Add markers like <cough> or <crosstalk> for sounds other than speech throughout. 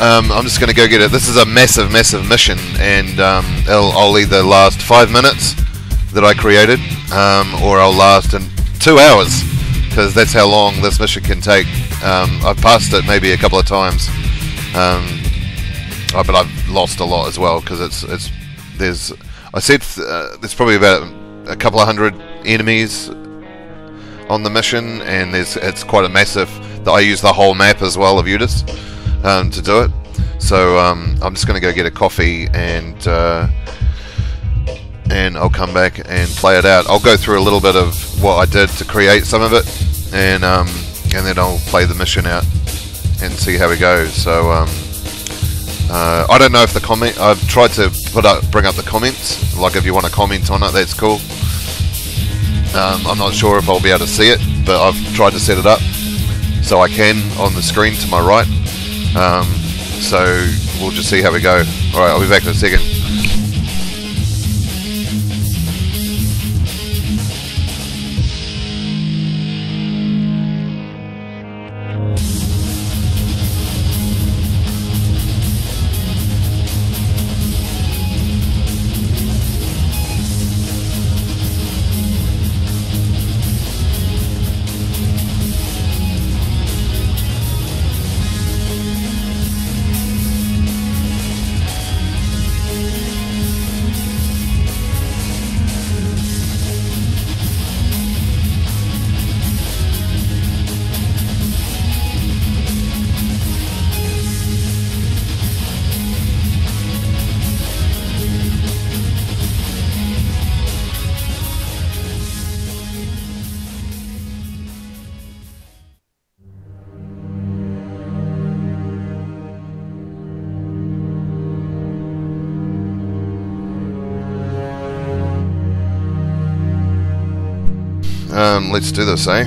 Um, I'm just going to go get it. This is a massive, massive mission, and um, I'll, I'll either last five minutes that I created, um, or I'll last in two hours, because that's how long this mission can take. Um, I've passed it maybe a couple of times, oh, but I've lost a lot as well because it's it's there's I said uh, there's probably about a couple of hundred enemies on the mission, and there's it's quite a massive. I use the whole map as well of Utes um, to do it. So um, I'm just going to go get a coffee and uh, and I'll come back and play it out. I'll go through a little bit of what I did to create some of it, and um, and then I'll play the mission out and see how it goes. So. Um, uh, I don't know if the comment. I've tried to put up, bring up the comments. Like if you want to comment on it, that's cool. Um, I'm not sure if I'll be able to see it, but I've tried to set it up so I can on the screen to my right. Um, so we'll just see how we go. All right, I'll be back in a second. Do this, eh?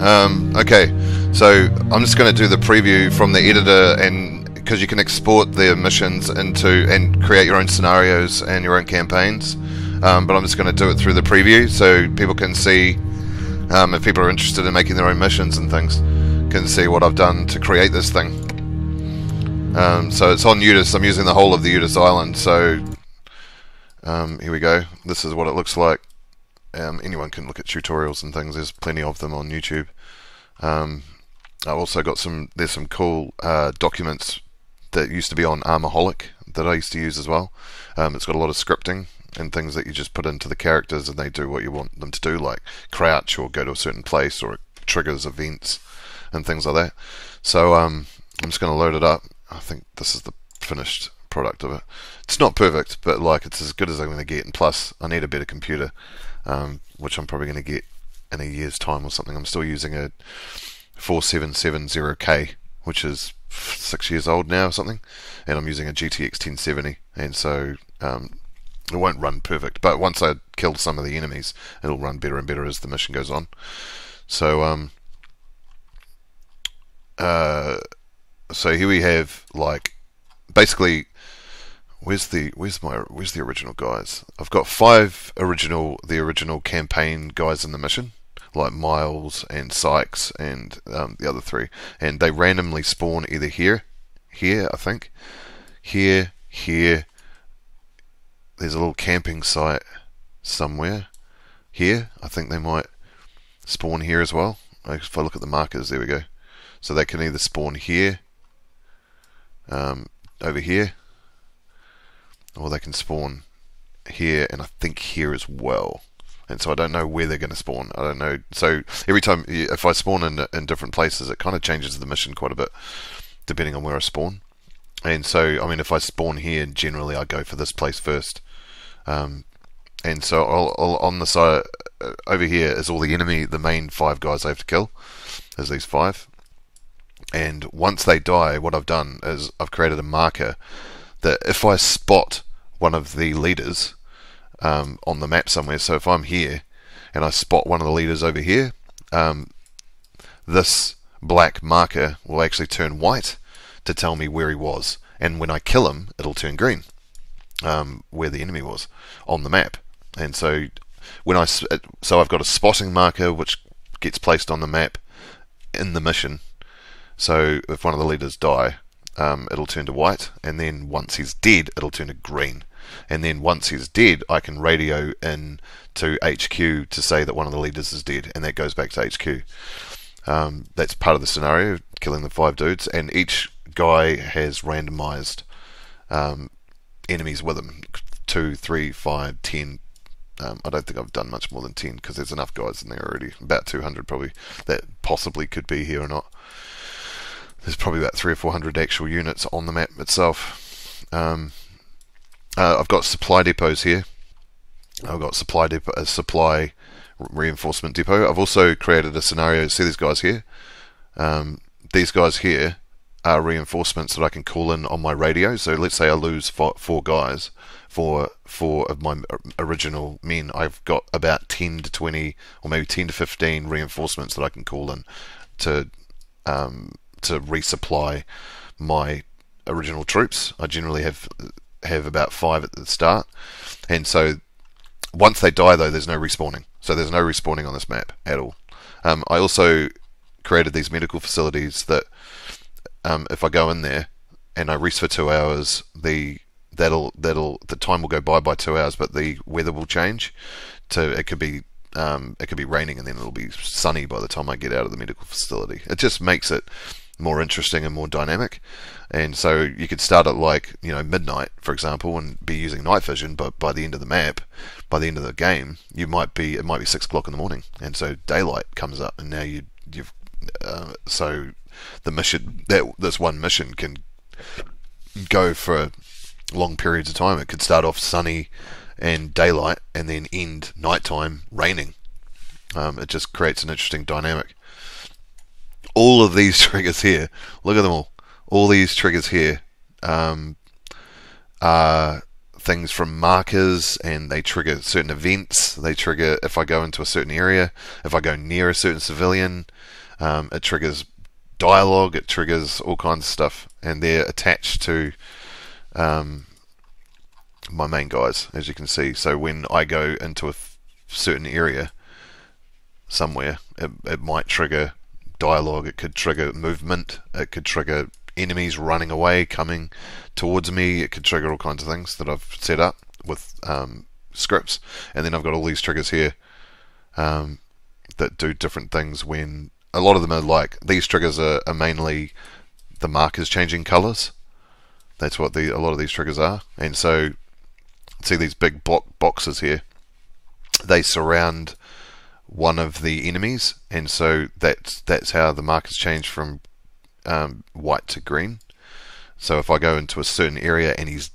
Um, okay, so I'm just going to do the preview from the editor, and because you can export the missions into and create your own scenarios and your own campaigns. Um, but I'm just going to do it through the preview so people can see um, if people are interested in making their own missions and things, can see what I've done to create this thing. Um, so it's on Utes. I'm using the whole of the Utes island. So um, here we go. This is what it looks like. Um, anyone can look at tutorials and things. There's plenty of them on YouTube. Um, I've also got some. There's some cool uh, documents that used to be on Armaholic that I used to use as well. Um, it's got a lot of scripting and things that you just put into the characters and they do what you want them to do, like crouch or go to a certain place or it triggers events and things like that. So um, I'm just going to load it up. I think this is the finished product of it. It's not perfect, but like it's as good as I'm going to get. And plus, I need a better computer um, which I'm probably going to get in a year's time or something. I'm still using a 4770K, which is six years old now or something, and I'm using a GTX 1070, and so um, it won't run perfect. But once I kill some of the enemies, it'll run better and better as the mission goes on. So um, uh, so here we have like basically Where's the where's my where's the original guys? I've got five original the original campaign guys in the mission, like Miles and Sykes and um, the other three, and they randomly spawn either here, here I think, here, here. There's a little camping site somewhere. Here, I think they might spawn here as well. If I look at the markers, there we go. So they can either spawn here, um, over here, or they can spawn here and I think here as well. And so I don't know where they're going to spawn. I don't know. So every time, if I spawn in in different places, it kind of changes the mission quite a bit, depending on where I spawn. And so, I mean, if I spawn here, generally I go for this place first. Um, and so I'll, I'll, on the side uh, over here is all the enemy, the main five guys I have to kill. There's these five. And once they die, what I've done is I've created a marker that if I spot one of the leaders um, on the map somewhere, so if I'm here and I spot one of the leaders over here, um, this black marker will actually turn white to tell me where he was, and when I kill him, it'll turn green, um, where the enemy was on the map. And so when I so I've got a spotting marker which gets placed on the map in the mission. So if one of the leaders die, um, it'll turn to white, and then once he's dead, it'll turn to green. And then once he's dead, I can radio in to HQ to say that one of the leaders is dead, and that goes back to HQ. Um, that's part of the scenario, killing the five dudes, and each guy has randomized um, enemies with him two, three, five, ten. Um, I don't think I've done much more than ten because there's enough guys in there already. About 200 probably that possibly could be here or not. There's probably about three or four hundred actual units on the map itself. Um, uh, I've got supply depots here. I've got supply a supply reinforcement depot. I've also created a scenario. See these guys here? Um, these guys here are reinforcements that I can call in on my radio. So let's say I lose four, four guys, four four of my original men. I've got about ten to twenty, or maybe ten to fifteen reinforcements that I can call in to um, to resupply my original troops. I generally have have about five at the start, and so once they die though, there's no respawning. So there's no respawning on this map at all. Um, I also created these medical facilities that um, if I go in there and I rest for two hours, the that'll that'll the time will go by by two hours, but the weather will change. To it could be um, it could be raining and then it'll be sunny by the time I get out of the medical facility. It just makes it more interesting and more dynamic. And so you could start at like you know midnight, for example, and be using night vision. But by the end of the map, by the end of the game, you might be it might be six o'clock in the morning, and so daylight comes up, and now you you've uh, so the mission that this one mission can go for long periods of time. It could start off sunny and daylight, and then end nighttime raining. Um, it just creates an interesting dynamic all of these <laughs> triggers here, look at them all. All these triggers here um, are things from markers and they trigger certain events. They trigger if I go into a certain area, if I go near a certain civilian, um, it triggers dialogue, it triggers all kinds of stuff, and they're attached to um, my main guys, as you can see. So when I go into a certain area somewhere, it, it might trigger dialogue, it could trigger movement, it could trigger enemies running away, coming towards me, it could trigger all kinds of things that I've set up with um, scripts. And then I've got all these triggers here um, that do different things when a lot of them are like these triggers are, are mainly the markers changing colors. That's what the a lot of these triggers are. And so see these big block boxes here. They surround one of the enemies, and so that's that's how the markers change from um, white to green. So if I go into a certain area and he's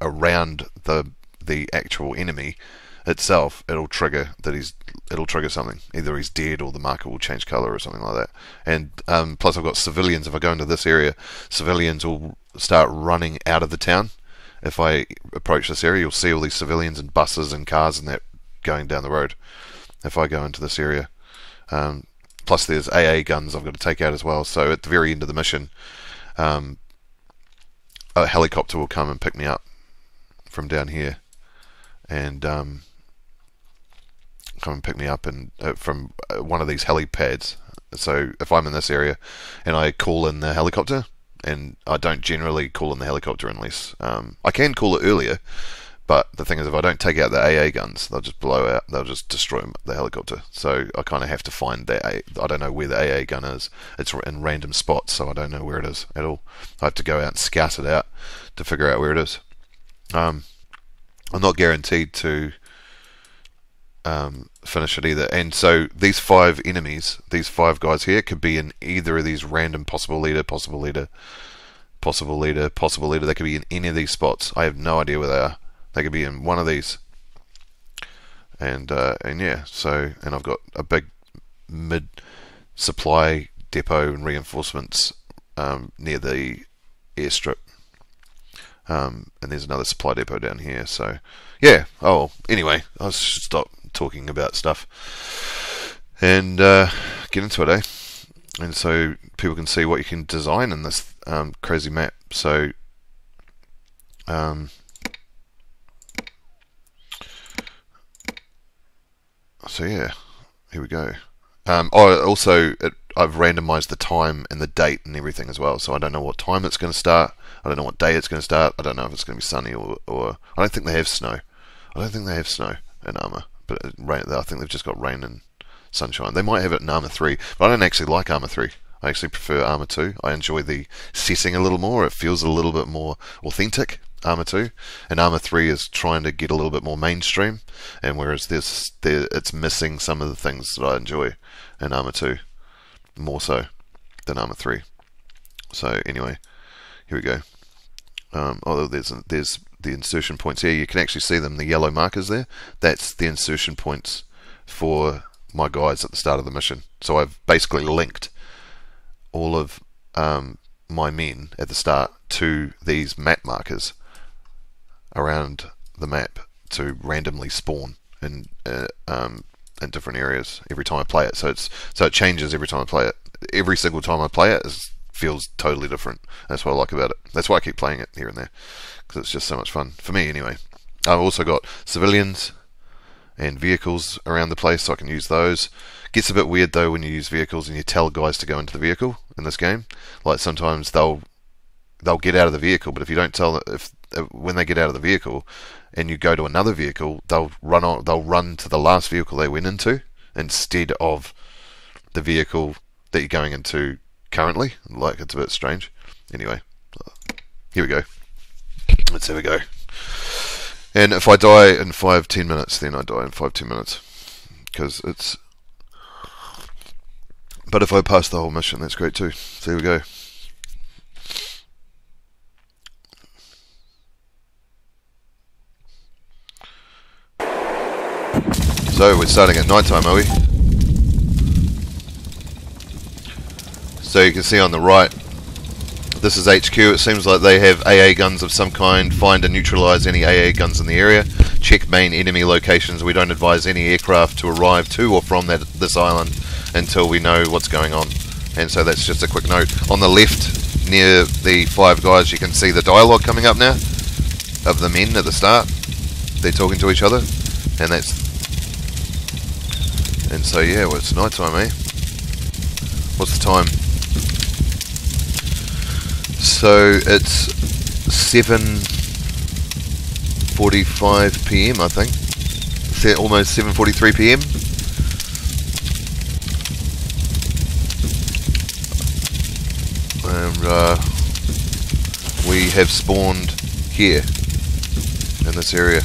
around the the actual enemy itself, it'll trigger that he's it'll trigger something. Either he's dead or the marker will change color or something like that. And um, plus, I've got civilians. If I go into this area, civilians will start running out of the town. If I approach this area, you'll see all these civilians and buses and cars and that going down the road if I go into this area. Um, plus, there's AA guns I've got to take out as well. So at the very end of the mission, um, a helicopter will come and pick me up from down here, and um, come and pick me up and uh, from uh, one of these helipads. So if I'm in this area and I call in the helicopter, and I don't generally call in the helicopter unless um, I can call it earlier, but the thing is, if I don't take out the AA guns, they'll just blow out. They'll just destroy the helicopter. So I kind of have to find that. I don't know where the AA gun is. It's in random spots, so I don't know where it is at all. I have to go out and scout it out to figure out where it is. Um, I'm not guaranteed to um, finish it either. And so these five enemies, these five guys here, could be in either of these random possible leader, possible leader, possible leader, possible leader. They could be in any of these spots. I have no idea where they are. They could be in one of these. And uh, and yeah, so and I've got a big mid supply depot and reinforcements um, near the airstrip. Um, and there's another supply depot down here. So yeah. Oh, anyway, I should stop talking about stuff and uh, get into it, eh? And so people can see what you can design in this um, crazy map. So um, so yeah, here we go. Um, oh, also, it, I've randomized the time and the date and everything as well. So I don't know what time it's going to start. I don't know what day it's going to start. I don't know if it's going to be sunny or, or I don't think they have snow. I don't think they have snow in Arma, but rain, I think they've just got rain and sunshine. They might have it in Arma 3, but I don't actually like Arma 3. I actually prefer Arma 2. I enjoy the setting a little more. It feels a little bit more authentic. Arma 2 and Arma 3 is trying to get a little bit more mainstream and whereas this it's missing some of the things that I enjoy in Arma 2 more so than Arma 3 so anyway here we go. Um, oh there's there's the insertion points here. You can actually see them the yellow markers there. That's the insertion points for my guys at the start of the mission. So I've basically linked all of um, my men at the start to these map markers around the map to randomly spawn in uh, um, in different areas every time I play it. So it's so it changes every time I play it. Every single time I play it is, feels totally different. That's what I like about it. That's why I keep playing it here and there because it's just so much fun for me anyway. I've also got civilians and vehicles around the place, so I can use those. Gets a bit weird though when you use vehicles and you tell guys to go into the vehicle in this game. Like sometimes they'll they'll get out of the vehicle, but if you don't tell them, if Uh, when they get out of the vehicle and you go to another vehicle, they'll run on, they'll run to the last vehicle they went into instead of the vehicle that you're going into currently. Like it's a bit strange. Anyway, here we go. Let's have a go. And if I die in five ten minutes, then I die in five ten minutes because it's. But if I pass the whole mission, that's great too. So here we go. So we're starting at night time, are we? So you can see on the right, this is HQ. It seems like they have AA guns of some kind. Find and neutralize any AA guns in the area. Check main enemy locations. We don't advise any aircraft to arrive to or from that this island until we know what's going on. And so that's just a quick note. On the left, near the five guys, you can see the dialogue coming up now of the men at the start. They're talking to each other, and that's and so yeah, well it's night time, eh? What's the time? So it's 7:45 p.m. I think. It's almost 7:43 p.m. And uh, we have spawned here in this area.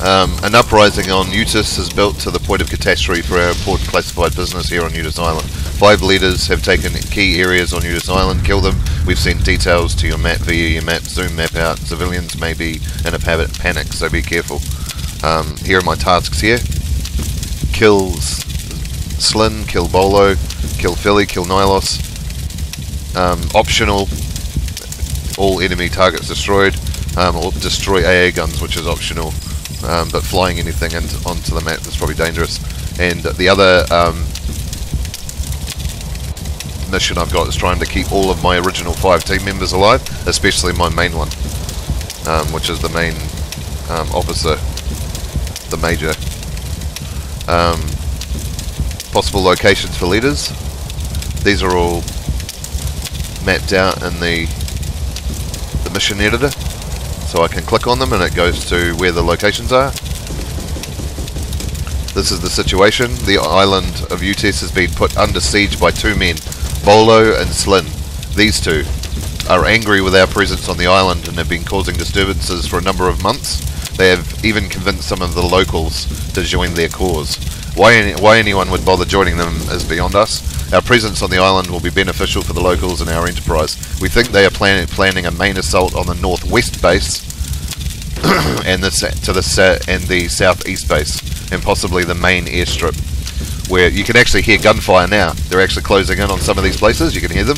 Um, an uprising on Utes has built to the point of catastrophe for our important classified business here on Utes Island. Five leaders have taken key areas on Utes Island, kill them. We've sent details to your map via your map, zoom map out. Civilians may be in a panic, so be careful. Um, here are my tasks here. Kill Slin, kill Bolo, kill Philly, kill Nilos. Um, optional, all enemy targets destroyed. Um, or destroy AA guns, which is optional um, but flying anything into, onto the map is probably dangerous. And the other um, mission I've got is trying to keep all of my original five team members alive, especially my main one, um, which is the main um, officer, the major. Um, possible locations for leaders. These are all mapped out in the the mission editor. So I can click on them and it goes to where the locations are. This is the situation. The island of Utes has been put under siege by two men, Bolo and Slin. These two are angry with our presence on the island and have been causing disturbances for a number of months. They have even convinced some of the locals to join their cause. Why, any, why anyone would bother joining them is beyond us. Our presence on the island will be beneficial for the locals and our enterprise. We think they are plan planning a main assault on the northwest base <coughs> and the to the and the southeast base, and possibly the main airstrip, where you can actually hear gunfire now. They're actually closing in on some of these places. You can hear them.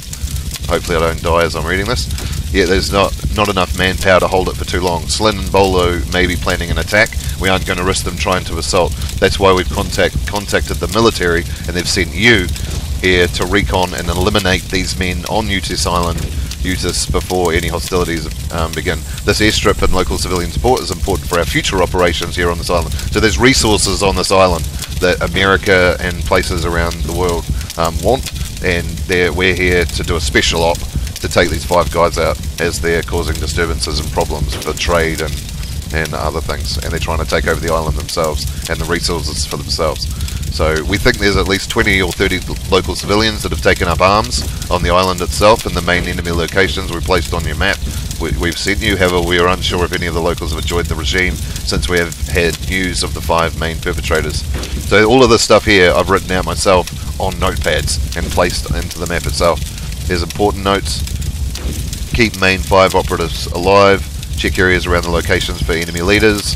Hopefully, I don't die as I'm reading this. Yeah, there's not not enough manpower to hold it for too long. Slin and Bolo may be planning an attack. We aren't going to risk them trying to assault. That's why we've contact, contacted the military, and they've sent you here to recon and eliminate these men on Utes Island, Utes, before any hostilities um, begin. This airstrip and local civilian support is important for our future operations here on this island. So there's resources on this island that America and places around the world um, want, and we're here to do a special op to take these five guys out as they're causing disturbances and problems for trade and and other things, and they're trying to take over the island themselves and the resources for themselves. So we think there's at least 20 or 30 local civilians that have taken up arms on the island itself and the main enemy locations we placed on your map. We, have sent you, however, we are unsure if any of the locals have joined the regime since we have had news of the five main perpetrators. So all of this stuff here I've written out myself on notepads and placed into the map itself. There's important notes. Keep main five operatives alive. Check areas around the locations for enemy leaders.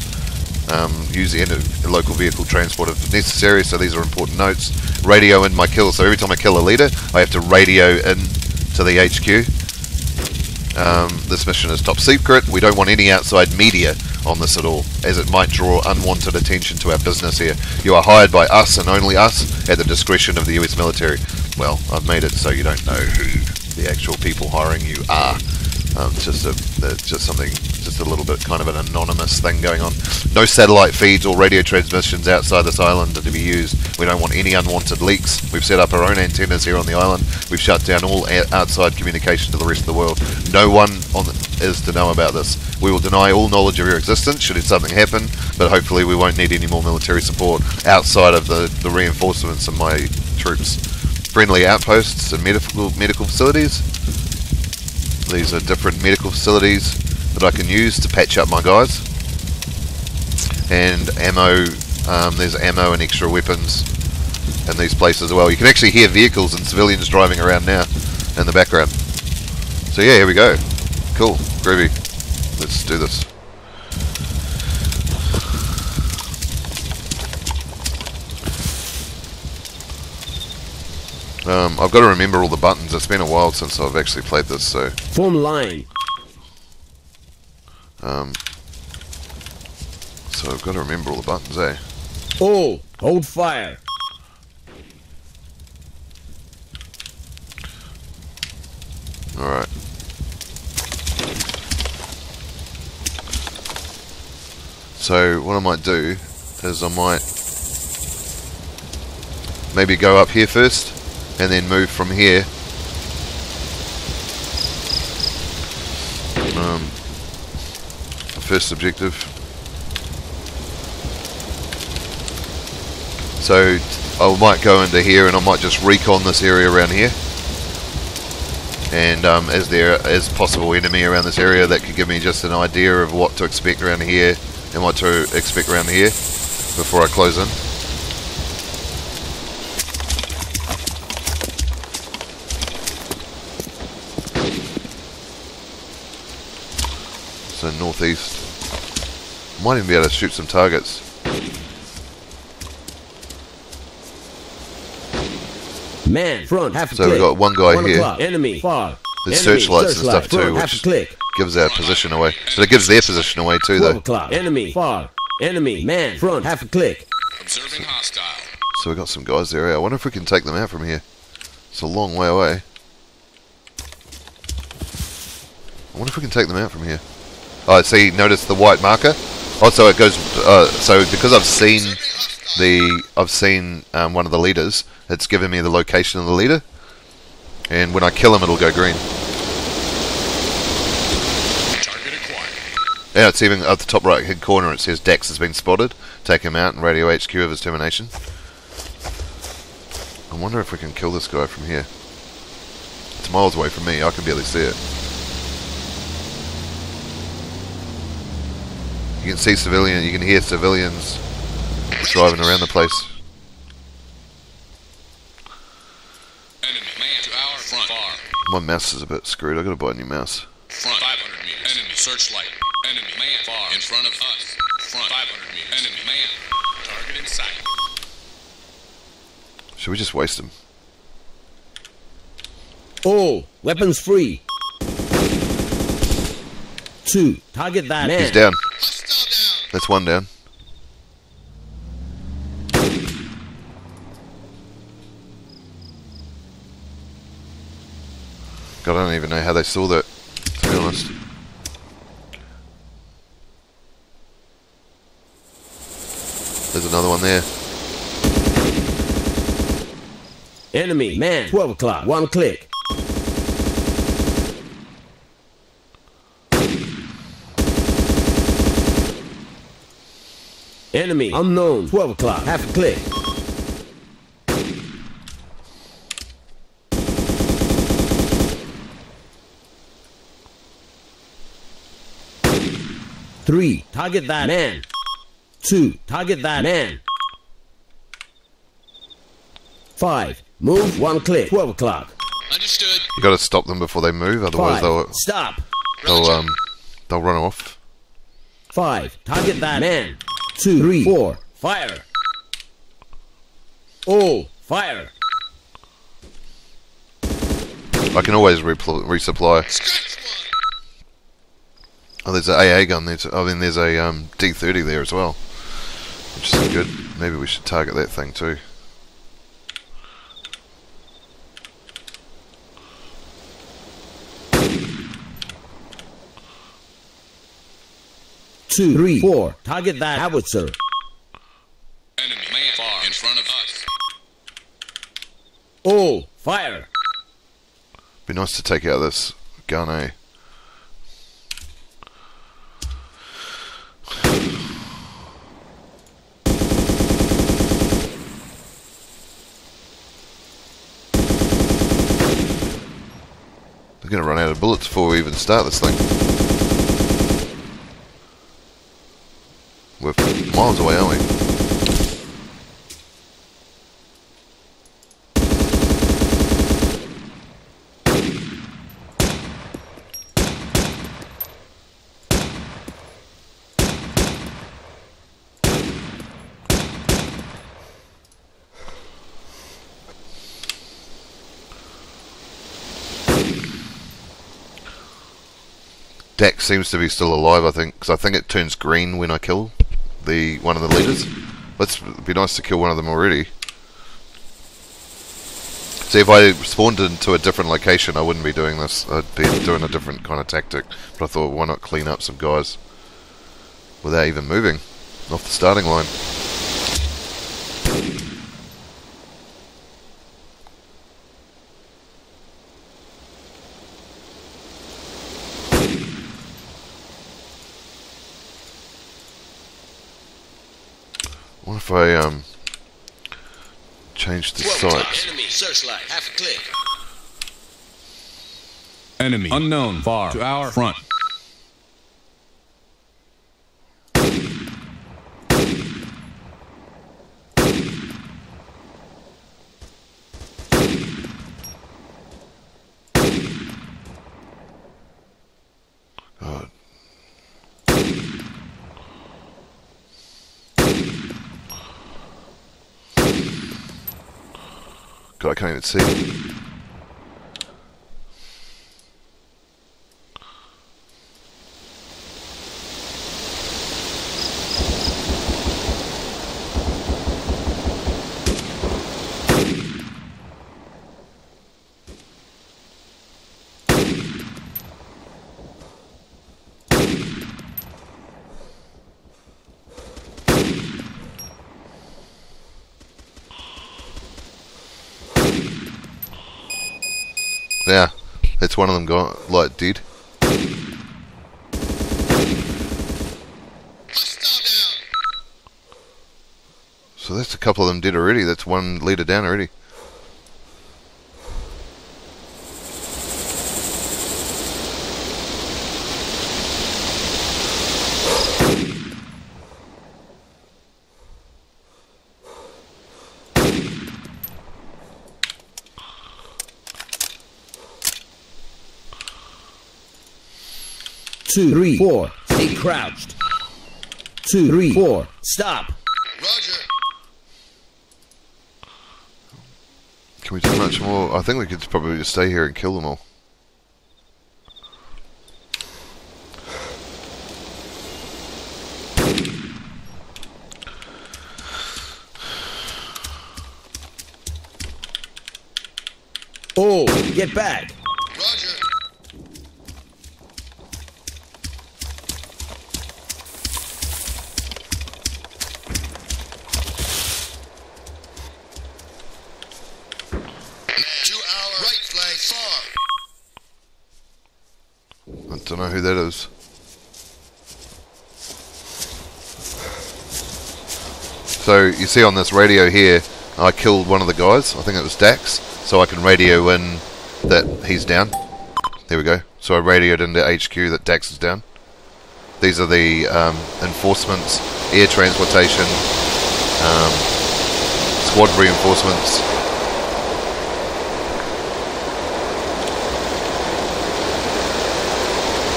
Um, use the local vehicle transport if necessary. So these are important notes. Radio in my kill. So every time I kill a leader, I have to radio in to the HQ. Um, this mission is top secret. We don't want any outside media on this at all, as it might draw unwanted attention to our business here. You are hired by us and only us at the discretion of the US military. Well, I've made it so you don't know who the actual people hiring you are. Um, just a just something, just a little bit kind of an anonymous thing going on. No satellite feeds or radio transmissions outside this island are to be used. We don't want any unwanted leaks. We've set up our own antennas here on the island. We've shut down all outside communication to the rest of the world. No one on the, is to know about this. We will deny all knowledge of your existence should something happen, but hopefully we won't need any more military support outside of the, the reinforcements of my troops. Friendly outposts and medical medical facilities these are different medical facilities that I can use to patch up my guys. And ammo, um, there's ammo and extra weapons in these places as well. You can actually hear vehicles and civilians driving around now in the background. So yeah, here we go. Cool, groovy. Let's do this. Um, I've got to remember all the buttons. It's been a while since I've actually played this, so. Form line. Um. So I've got to remember all the buttons, eh? Oh, hold fire. Alright. So what I might do is I might maybe go up here first and then move from here. Um, first objective. So I might go into here and I might just recon this area around here. And um, as there is possible enemy around this area that could give me just an idea of what to expect around here and what to expect around here before I close in so northeast. Might even be able to shoot some targets. Man, front, half a So we've got one guy one here. Enemy, far. There's searchlights and stuff too, which gives our position away. But it gives their position away too, though. O'clock. Enemy, far. Enemy, man, front, half a click. Observing hostile. So we got some guys there. I wonder if we can take them out from here. It's a long way away. I wonder if we can take them out from here. Oh, see, notice the white marker. Also, it goes. Uh, so because I've seen the, I've seen um, one of the leaders. It's given me the location of the leader, and when I kill him, it'll go green. Yeah, it's even at the top right hand corner. It says Dax has been spotted. Take him out and radio HQ of his termination. I wonder if we can kill this guy from here. It's miles away from me. I can barely see it. You can see civilians, you can hear civilians driving around the place. My mouse is a bit screwed. I gotta buy a new mouse. Front 500 meters. Enemy searchlight. Enemy man far in front of us. Front 500 meters. Enemy man. Target in sight. Should we just waste him? Oh, weapons free. Two. Target that man. He's down. That's one down. God, I don't even know how they saw that, to be honest. There's another one there. Enemy man. 12 o'clock. One click. Enemy unknown. 12 o'clock. Half a click. Three. Target that man. Two. Target that man. Five. Move one click. 12 o'clock. Understood. You got to stop them before they move, otherwise Five. they'll Stop. they'll um they'll run off. Five. Target that man. Two, three, four. Fire. All. Fire. I can always resupply. Oh, there's an AA gun. There's oh, then there's a um, D30 there as well, which is good. Maybe we should target that thing too. Two, three, four. Target that howitzer. Enemy man far in front of us. Oh, Fire. Be nice to take out this gun, eh? They're gonna run out of bullets before we even start this thing. We're miles away, aren't we? Dex seems to be still alive, I think, because I think it turns green when I kill the one of the leaders. Let's be nice to kill one of them already. See, if I spawned into a different location, I wouldn't be doing this. I'd be doing a different kind of tactic. But I thought, why not clean up some guys without even moving off the starting line? If I um change the sights? Enemy searchlight. Half a click. Enemy unknown far to our front. I can't even see. Yeah, that's one of them gone, like, dead. So that's a couple of them dead already. That's one leader down already. Two, three, four. Stay crouched. Two, three, four. Stop. Roger. Can we do much more? I think we could probably just stay here and kill them all. All. Get back. So you see on this radio here, I killed one of the guys. I think it was Dax. So I can radio in that he's down. There we go. So I radioed into HQ that Dax is down. These are the um, enforcements, air transportation, um, squad reinforcements.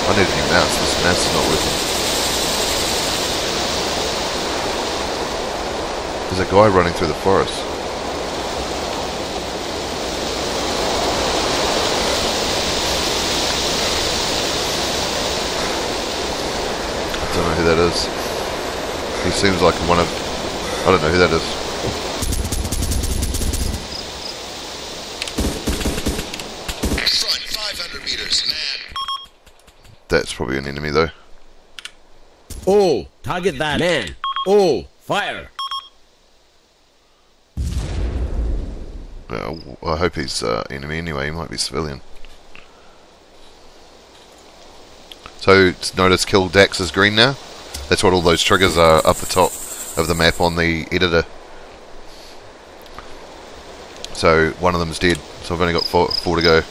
I need a new mouse. This mouse is not working. There's a guy running through the forest. I don't know who that is. He seems like one of. I don't know who that is. Front 500 meters. Man. That's probably an enemy though. Oh, target that man. Oh, fire. Uh, I hope he's uh, enemy anyway. He might be civilian. So notice kill Dax is green now. That's what all those triggers are up the top of the map on the editor. So one of them's dead. So I've only got four, four to go.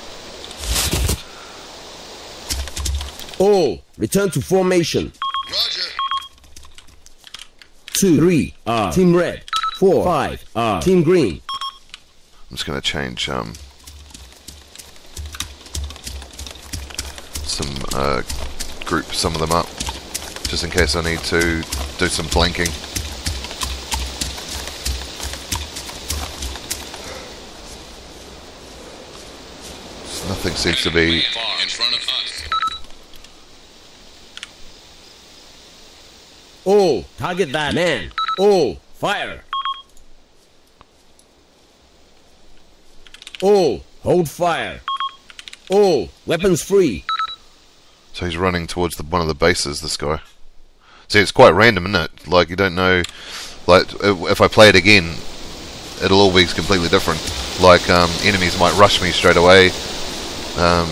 All, return to formation. Roger. Two, three, are team red. Four, five, are ah. team green. I'm just going to change um, some uh, group some of them up, just in case I need to do some flanking. Nothing seems to be. Far in front of us. All, target that man. Oh, fire. All, hold fire. All, weapons free. So he's running towards the, one of the bases. This guy. See, it's quite random, isn't it? Like you don't know. Like if I play it again, it'll all be completely different. Like um, enemies might rush me straight away. Um,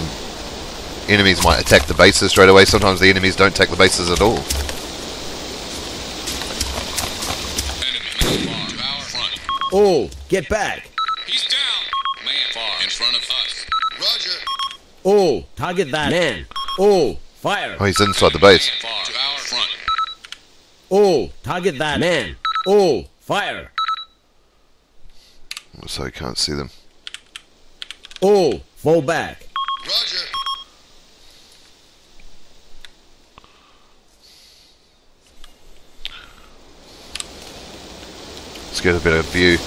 enemies might attack the bases straight away. Sometimes the enemies don't attack the bases at all. Enemy man far to our front. All, get back. He's down. Man far in front of us. Roger. All, target that man. Oh, fire. Oh, he's inside the base. Man far to our front. All, target that man. Oh, fire. So I can't see them. Oh, fall back. Roger. Let's get a bit of view.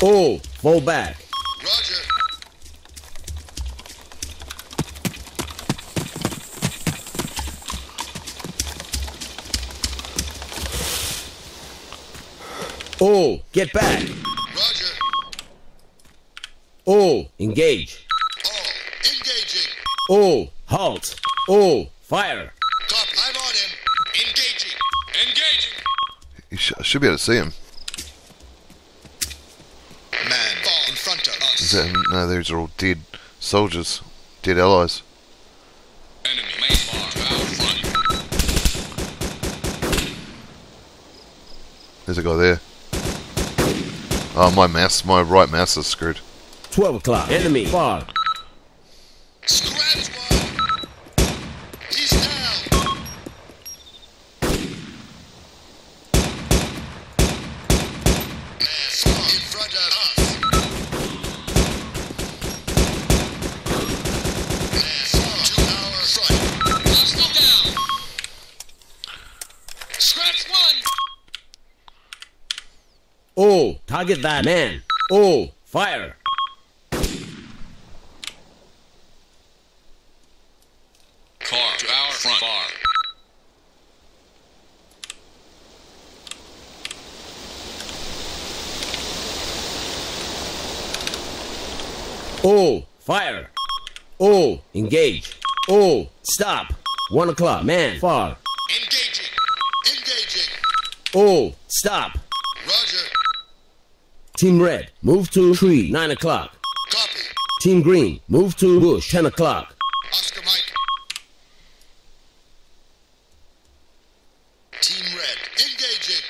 All, fall back. Roger. All, get back. Roger. All, engage. Oh, Engaging. All, halt. Oh, fire. Copy. I'm on him. Engaging. Engaging. You sh- should be able to see him. Front of. Is that, no, these are all dead soldiers, dead allies. Enemy man far to our front. There's a guy there. Oh, my mouse, my right mouse is screwed. 12 o'clock. Enemy, far. Scratch one. He's down. Man far in front of us. Man far to our front. Hostile down. Scratch one. All, target that man. Oh, fire. Car to our front. Far. All, fire. All, engage. Oh, stop. One o'clock, man, far. Engaging. Engaging. All, stop. Team red, move to tree, nine o'clock. Copy. Team green, move to bush, ten o'clock. Oscar Mike. Team Red. Engaging.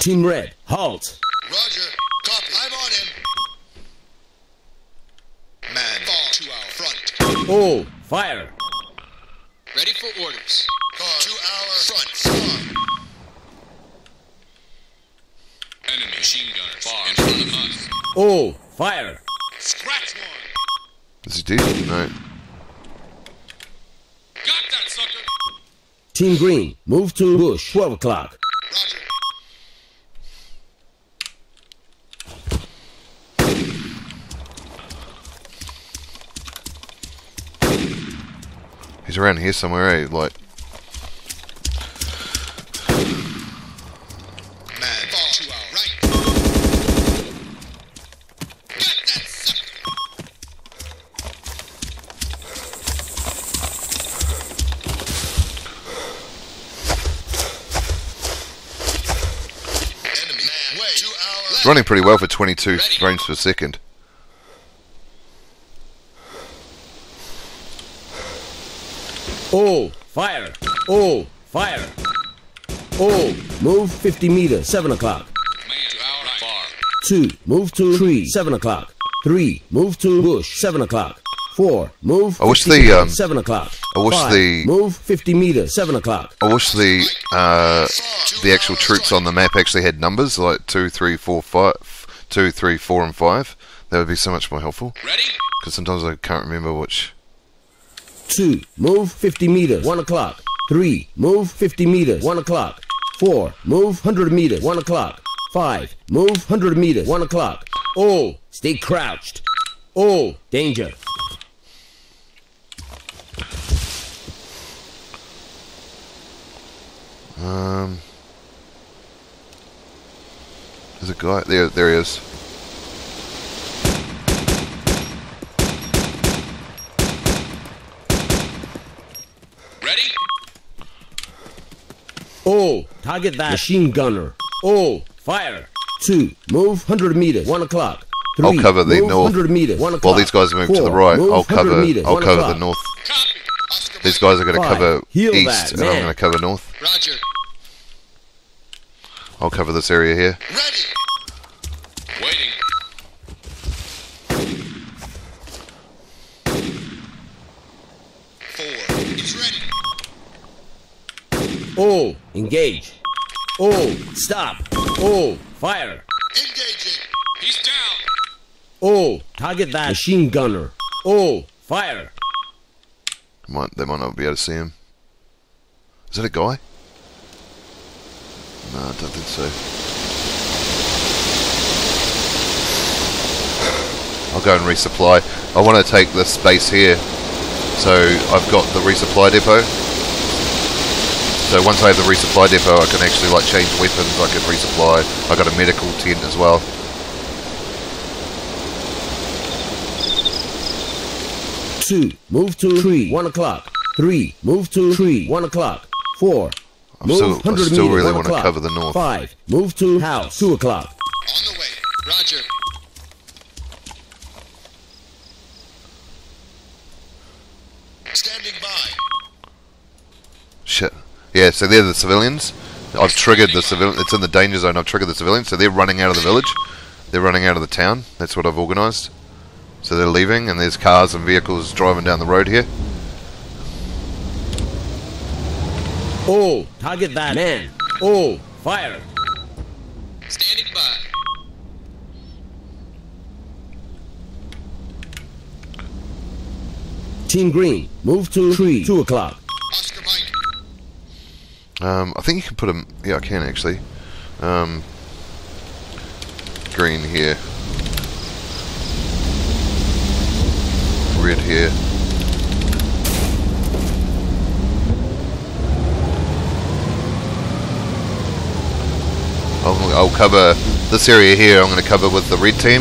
Team red, halt. Roger. Copy. I'm on him. Man. Fall to our front. All, fire. Ready for orders. Car to our front. Far. Enemy machine gunner far in front of us. All, fire. Scratch one. Does he do? No. Got that sucker. Team green, move to bush, twelve o'clock. He's around here somewhere, eh? Like, Man. Fall to our right. Got that sucker. Enemy. Man. Way to our he's running pretty well for 22 frames per second. All, fire. All, fire. All, move 50 meters, 7 o'clock. Man to our right. Far. 2, move to tree, 7 o'clock. 3, move to bush, 7 o'clock. 4, move I wish 50 the, meters, um, 7 o'clock. I wish 5, the- move 50 meters, 7 o'clock. I wish the uh, the actual troops on the map actually had numbers like two, three, four, five, two, three, four, and five. That would be so much more helpful. Ready? Because sometimes I can't remember which. 2, move 50 meters, 1 o'clock. 3, move 50 meters, 1 o'clock. 4, move 100 meters, 1 o'clock. 5, move 100 meters, 1 o'clock. All, stay crouched. All, danger. Um, there's a guy there. There he is. Ready? All, target that machine gunner. All, fire. 2, move 100 meters, 1 o'clock. I'll cover the move north. 100 meters, 1 o'clock. While these guys move to the right, move I'll cover. meters, I'll cover the north. These guys are going to cover Heal east, that, and I'm going to cover north. Roger. I'll cover this area here. Ready. Waiting. Four. He's ready. All, engage. All, stop. All, fire. Engaging. He's down. All, target that machine gunner. All, fire. Might they might not be able to see him. Is that a guy? No, I don't think so. I'll go and resupply. I want to take this base here, so I've got the resupply depot. So once I have the resupply depot, I can actually like change weapons. I can resupply. I got a medical tent as well. Two, move to tree, 1 o'clock. 3, move to tree, 1 o'clock. 4, I'm move still- I 100 still meters, really 1 wanna o'clock. cover the north. 5, move to house, 2 o'clock. On the way. Roger. Standing by. Shit. Yeah, so they're the civilians. I've triggered the civil. It's in the danger zone. I've triggered the civilians, so they're running out of the village. They're running out of the town. That's what I've organised. So they're leaving, and there's cars and vehicles driving down the road here. All, target that man. All, fire. Standing by. Team green, move to tree, 2 o'clock. Oscar Mike. Um, I think you can put them. Yeah, I can actually. Um, green here. red here. I'll, cover this area here. I'm going to cover with the red team.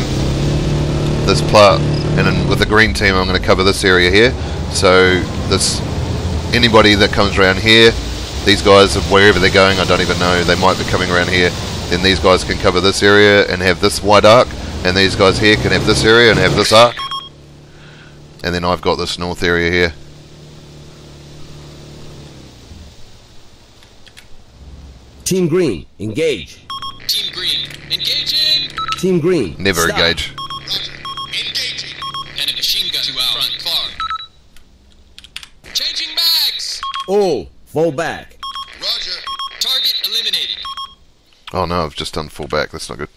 This part, and then with the green team, I'm going to cover this area here. So this anybody that comes around here, these guys wherever they're going, I don't even know. They might be coming around here. Then these guys can cover this area and have this wide arc, and these guys here can have this area and have this arc. And then I've got this north area here. Team Green, engage. Team Green, engaging! Team Green, Never stop. engage. Roger. Engaging. Enemy machine gun to our front, far. Changing mags! All, fall back. Roger. Target eliminated. Oh no, I've just done full back. That's not good.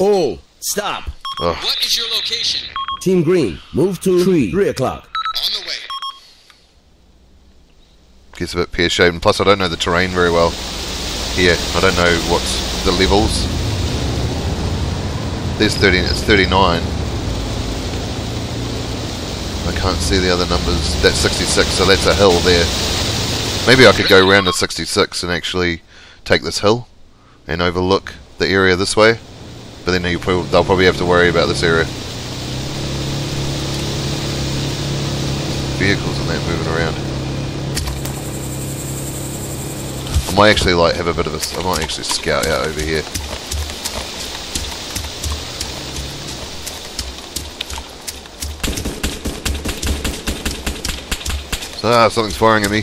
All, stop. Oh, What is your location? Team Green, move to tree, 3 o'clock. On the way. gets a bit pear shaped. And plus, I don't know the terrain very well. Here, I don't know what's the levels. There's 30. It's 39. I can't see the other numbers. That's 66, so that's a hill there. Maybe I could go around to 66 and actually take this hill and overlook the area this way. But then you prob- they'll probably have to worry about this area. Vehicles and that moving around. I might actually like have a bit of a. I might actually scout out over here. Ah, something's firing at me.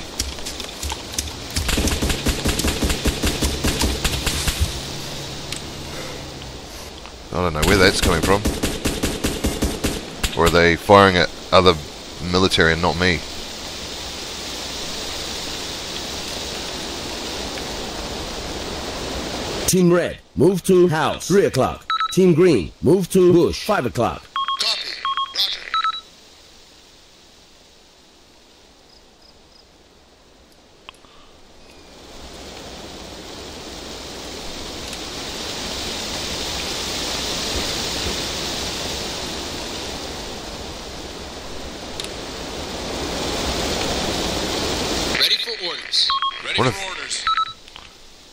I don't know where that's coming from. Or are they firing at other military and not me? Team Red, move to house, 3 o'clock. Team Green, move to bush, 5 o'clock. Copy.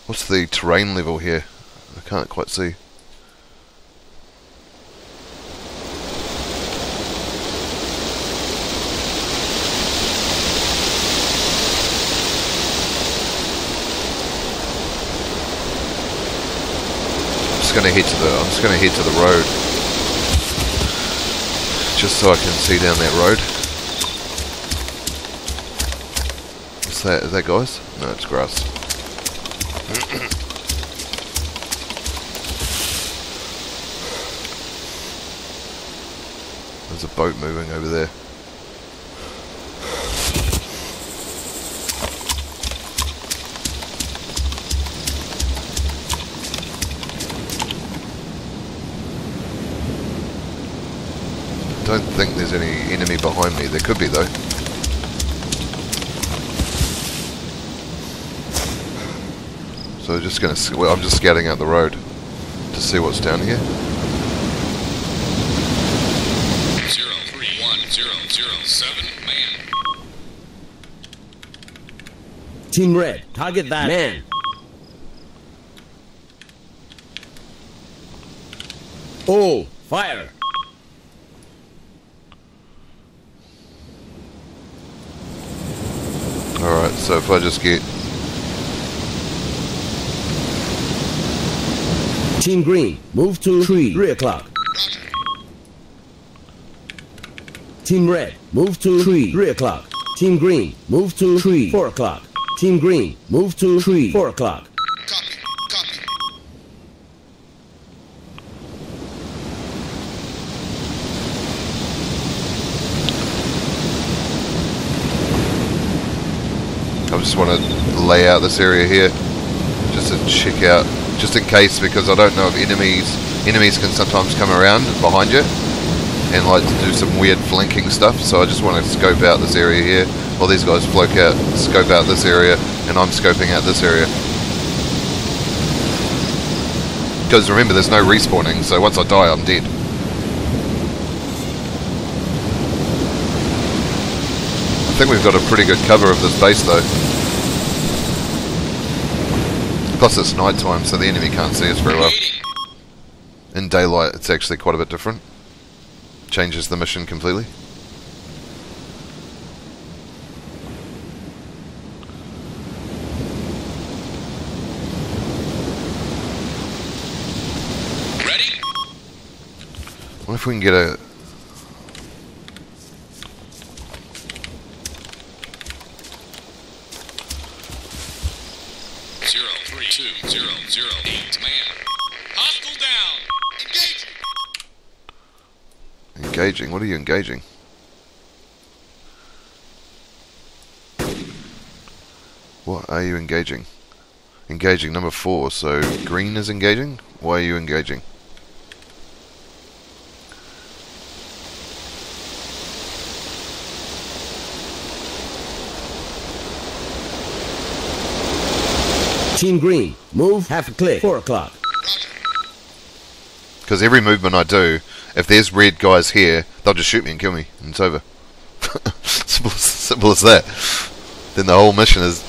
What's the terrain level here? I can't quite see. I'm just gonna head to the I'm just gonna head to the road. Just so I can see down that road. Is that is that guys? No, it's grass. There's a boat moving over there. Don't think there's any enemy behind me. There could be though. So just gonna. s- Well, I'm just scouting out the road to see what's down here. Zero three one zero zero seven man. Team Red, target that man. Oh, All, fire. Alright, so if I just get. Team Green, move to tree, 3 o'clock. Team Red, move to tree, 3 o'clock. Team Green, move to tree, 4 o'clock. Team Green, move to tree, 4 o'clock. Copy. Copy. I just want to lay out this area here, just to check out, just in case, because I don't know if enemies enemies can sometimes come around behind you and like to do some weird flanking stuff. So I just want to scope out this area here. While these guys float out, scope out this area, and I'm scoping out this area. Because remember, there's no respawning, so once I die, I'm dead. I think we've got a pretty good cover of this base though. Plus it's night time, so the enemy can't see us very well. In daylight, it's actually quite a bit different. Changes the mission completely. Ready? What if we can get a... Zero three two zero eight. Man. Hostile down. Engaging. Engaging? What are you engaging? What are you engaging? Engaging, number four, so green is engaging? Why are you engaging? Team Green, move half a click. 4 o'clock. Because every movement I do, if there's red guys here, they'll just shoot me and kill me, and it's over. <laughs> simple, simple as that. Then the whole mission is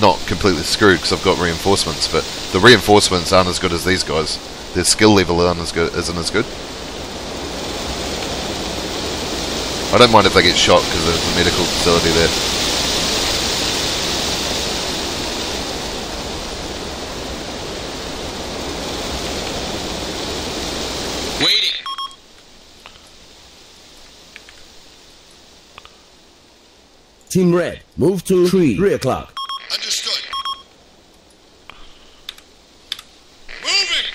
not completely screwed because I've got reinforcements, but the reinforcements aren't as good as these guys. Their skill level aren't as good, isn't as good. I don't mind if they get shot because there's a medical facility there. Waiting. Team Red, move to tree. 3 o'clock. Understood. Moving.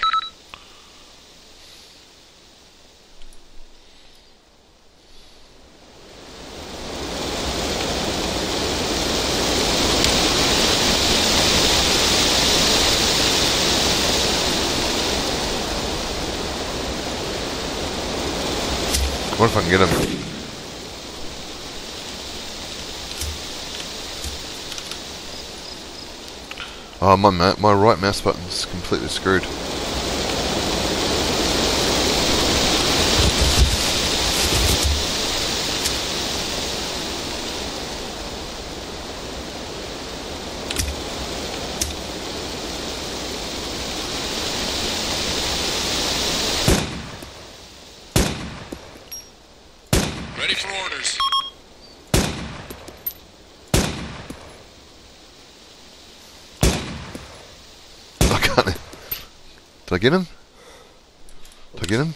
What if I can get him? Oh, my my right mouse button's completely screwed. Ready for orders. I can't. Did I get him? Did I get him?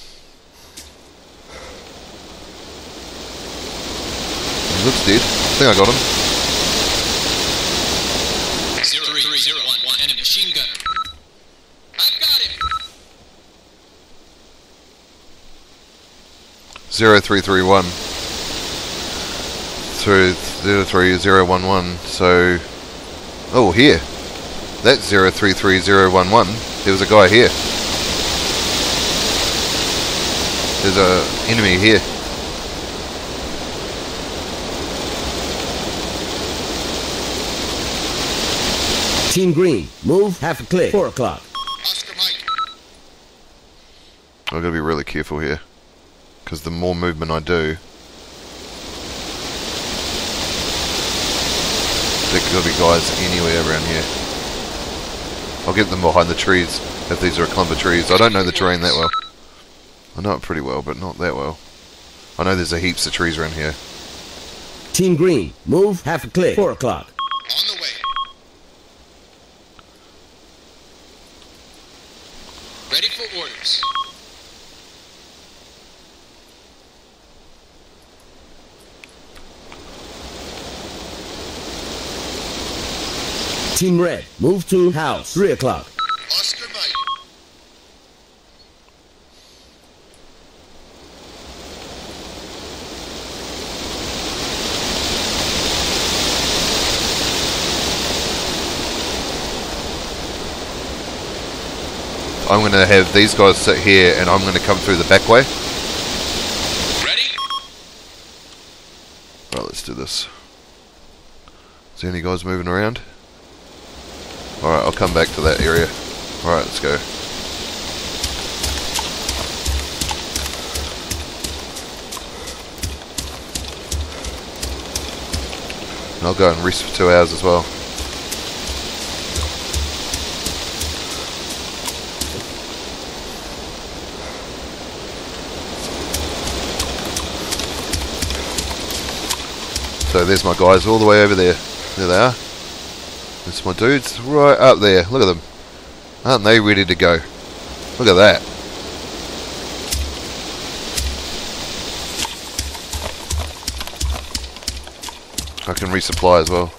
He looks dead. I think I got him. Zero three zero one one. a machine gunner. I've got him. Zero three three one. Through zero three zero one one. So, oh here, that's zero three three zero one one. There was a guy here. There's a enemy here. Team Green, move half a click. 4 o'clock. I've got to be really careful here, because the more movement I do, there could be guys anywhere around here. I'll get them behind the trees if these are a clump of trees. I don't know the terrain that well. I know it pretty well, but not that well. I know there's a heaps of trees around here. Team Green, move half a click. 4 o'clock. On the way. Ready for orders. Team Red, move to house. 3 o'clock. Oscar Mike. I'm going to have these guys sit here, and I'm going to come through the back way. Ready? Right, let's do this. Is there any guys moving around? Alright, I'll come back to that area. Alright, let's go. And I'll go and rest for two hours as well. So there's my guys all the way over there. There they are. There's my dudes right up there. Look at them. Aren't they ready to go? Look at that. I can resupply as well.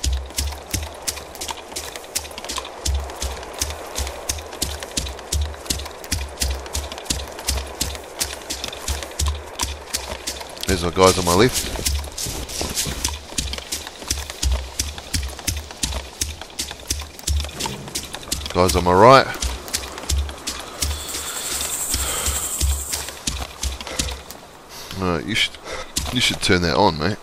There's my guys on my left. Guys on my right. Uh, you should you should turn that on, mate.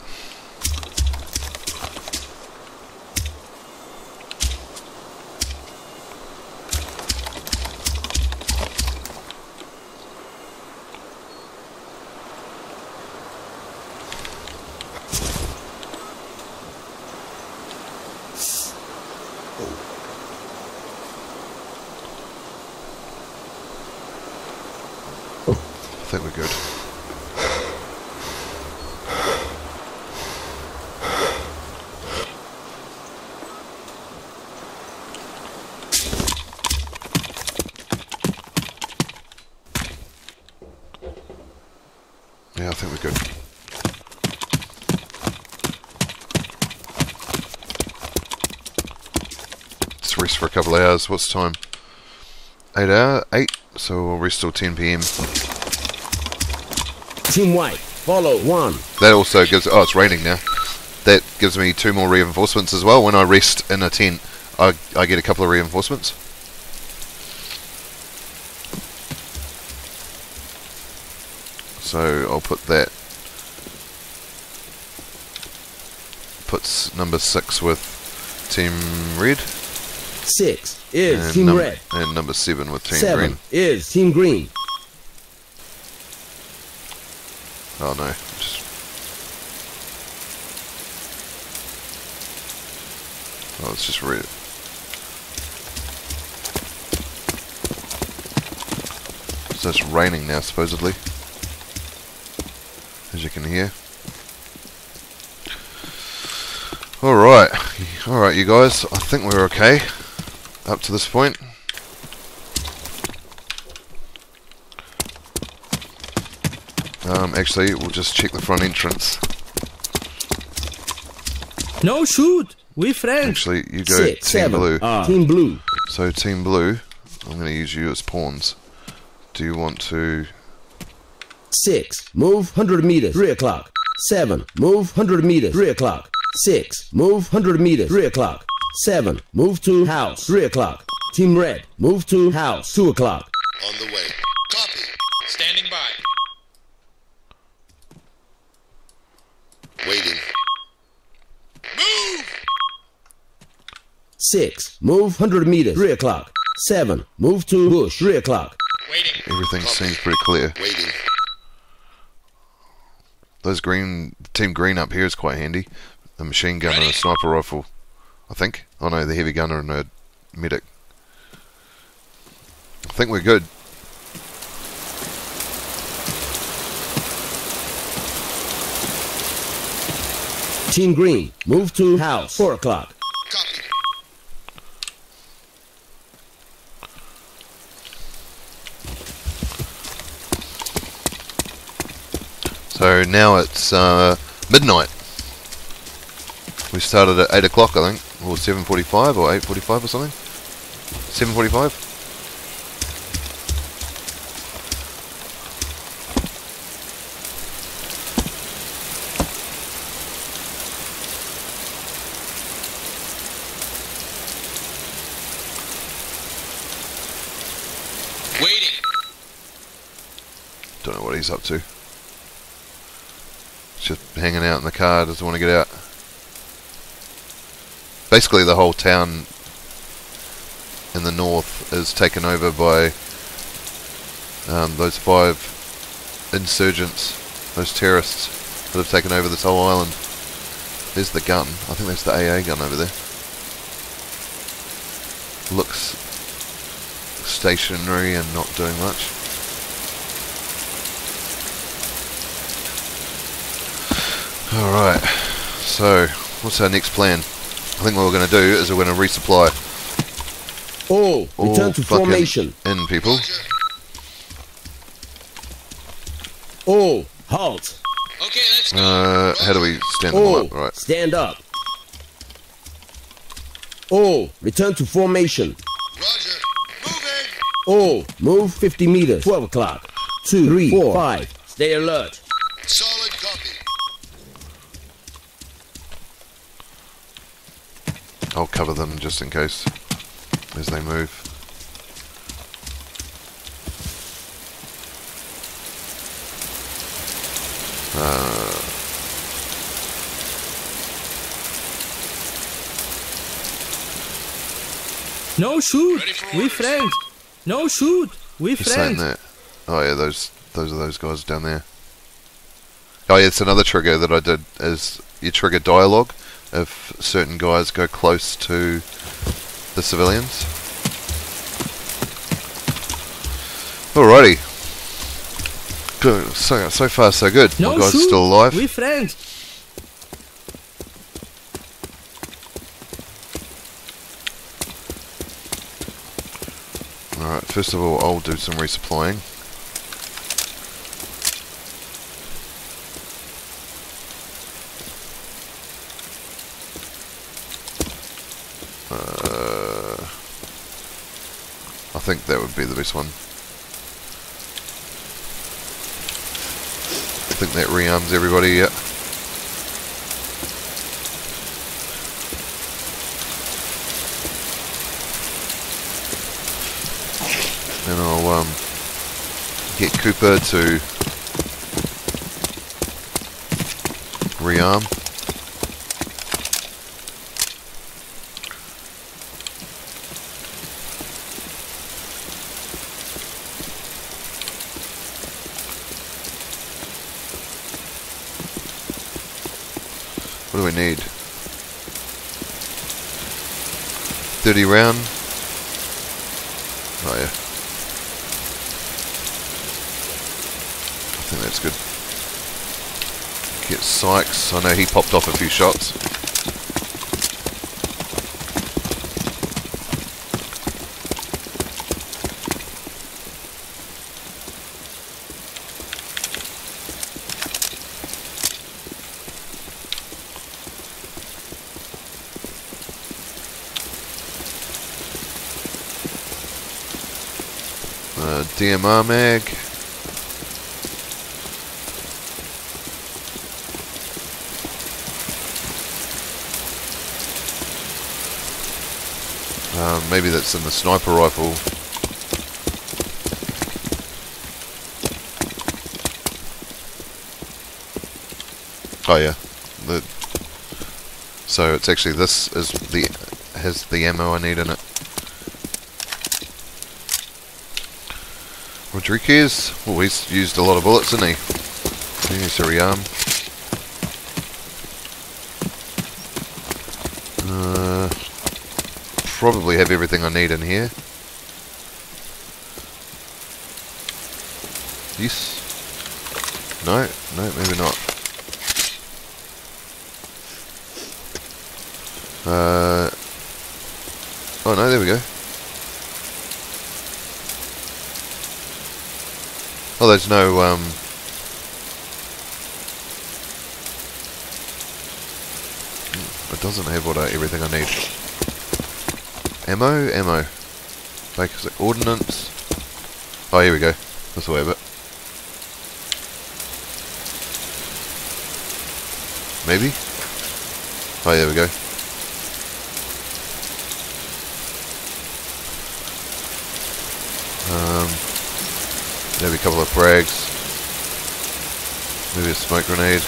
I think we're good. Yeah, I think we're good. Let's rest for a What's the time? Eight hour? Eight. So we'll rest till 10 p.m. Team White, follow one. That also gives. Oh, it's raining now. That gives me two more reinforcements as well. When I rest in a tent, I, I get a couple of reinforcements. So I'll put that. Puts number six with Team Red. Six is And, Team num- Red. and number seven with Team Seven Green. is Team Green. Oh no. Just Oh, it's just red. So it's raining now, supposedly. As you can hear. Alright. Alright, you guys. I think we're okay. Up to this point. Um, actually, we'll just check the front entrance. No shoot. We friends. Actually, you go Six, Team seven. Blue. are Team Blue. So Team Blue, I'm going to use you as pawns. Do you want to... Six, move 100 meters. Three o'clock. Seven, move 100 meters. Three o'clock. Six, move 100 meters. Three o'clock. Seven, move to house. Three o'clock. Team Red, move to house. Two o'clock. On the way. Copy. Standing by. Waiting. Move! Six, move 100 meters. Three o'clock. Seven, move to bush. Three o'clock. Waiting. Everything seems pretty clear. Waiting. Those green... Team Green up here is quite handy. A machine gun and a sniper rifle. I think. Oh no, the heavy gunner and a medic. I think we're good. Team Green, move to house. Four o'clock. So now it's uh, midnight. We started at 8 o'clock, I think. Or 7.45 or 8.45 or something. 7.45? Waiting. Don't know what he's up to. He's just hanging out in the car, doesn't want to get out. Basically, the whole town in the north is taken over by um, those five insurgents, those terrorists that have taken over this whole island. There's the gun. I think that's the AA gun over there. Looks stationary and not doing much. Alright, so what's our next plan? I think what we're going to do is we're going to resupply All, all return to formation. in people. All, halt. Okay, let's go. Uh, how do we stand them all All, up? Right. stand up. All, return to formation. Roger. Moving. All, move 50 meters. 12 o'clock. 2, 3, 4, 5. Stay alert. Solid copy. I'll cover them just in case as they move. Uh, No shoot. We orders. friends. No shoot. We just saying friends. that. Oh yeah, those those are those guys down there. Oh yeah, it's another trigger that I did is you trigger dialogue if certain guys go close to the civilians. Alrighty. Good. So so far so good. No My guy's shoot. still alive. We friends. Alright, first of all, I'll do some resupplying. Uh, I think that would be the best one. I think that rearms everybody, yeah. And I'll um, get Cooper to rearm. What do we need? 30 round. Oh yeah. I think that's good. Get Sykes. I know he popped off a few shots. Uh, DMR mag. Uh, maybe that's in the sniper rifle. Oh yeah, the so it's actually this is the has the ammo I need in it. Rodriguez, well he's used a lot of bullets, hasn't he? He needs to rearm. Uh, probably have everything I need in here. Yes. No, no, maybe not. Uh, oh no, there we go. Oh, there's no, um... It doesn't have what I, everything I need. Ammo? Ammo. Basic ordnance. Oh, here we go. That's the way of it. Maybe? Oh, there we go. Maybe a couple of frags. Maybe a smoke grenade.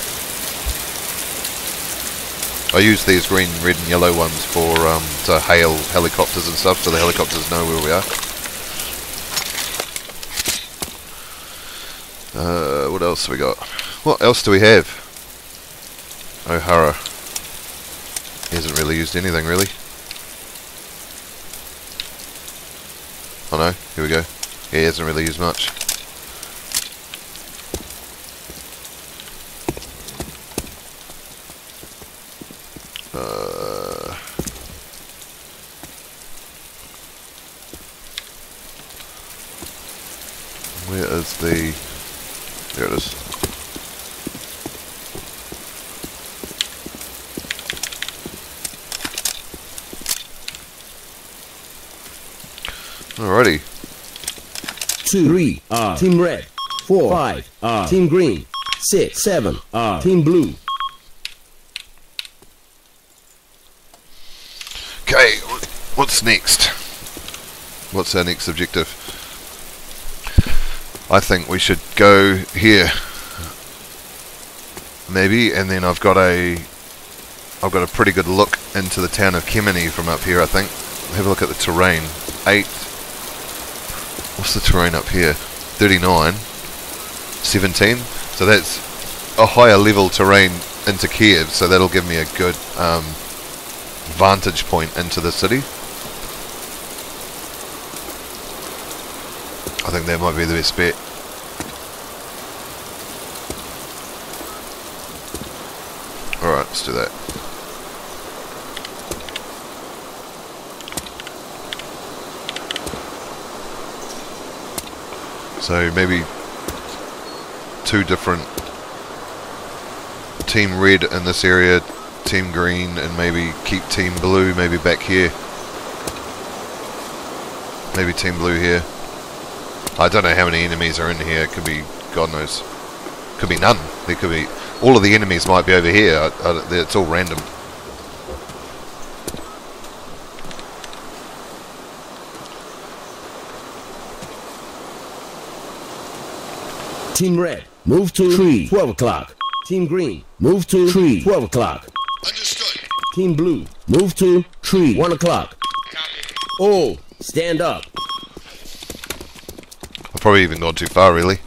I use these green, red and yellow ones for um, to hail helicopters and stuff so the helicopters know where we are. Uh, what else we got? What else do we have? O'Hara. He hasn't really used anything, really. Oh no, here we go. Yeah, he hasn't really used much. Uh, where is the... There it is. Alrighty. Two, three, R. Team red. Four, five, R. Uh. Team green. Six, seven, R. Team blue. Okay, what's next? What's our next objective? I think we should go here. Maybe, and then I've got a I've got a pretty good look into the town of Kamenyy from up here, I think. Have a look at the terrain. Eight what's the terrain up here? 39 17 so that's a higher level terrain into Kiev so that'll give me a good um, vantage point into the city. I think that might be the best bet. Alright let's do that So maybe two different team red in this area, team green, and maybe keep team blue maybe back here. Maybe team blue here. I don't know how many enemies are in here. It could be, God knows. Could be none. There could be. All of the enemies might be over here. I, I, it's all random. Team red. Move to tree. 12 o'clock. Team green. Move to tree. 12 o'clock. Understood. Team blue. Move to tree. 1 o'clock. Oh, stand up. I've probably even gone too far, really.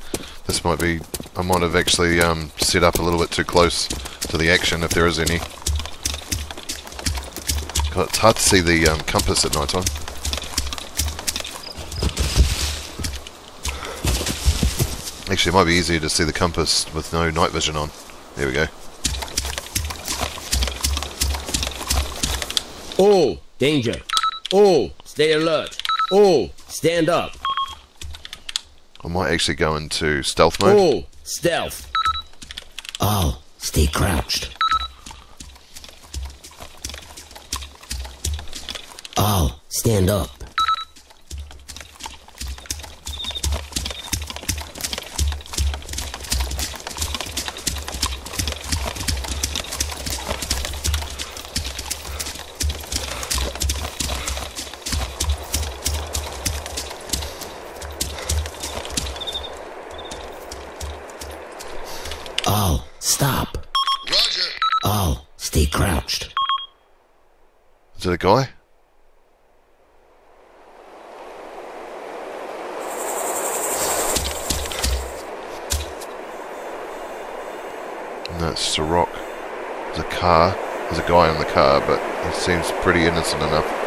This might be... I might have actually um, set up a little bit too close to the action, if there is any. God, it's hard to see the um, compass at night time. Actually, it might be easier to see the compass with no night vision on. There we go. Oh, danger. Oh, stay alert. Oh, stand up. I might actually go into stealth mode. Oh, stealth. Oh, stay crouched. Oh, stand up. Stop. Roger. Oh, stay crouched. Is it a guy? No, just a rock. There's a car. There's a guy in the car, but he seems pretty innocent enough.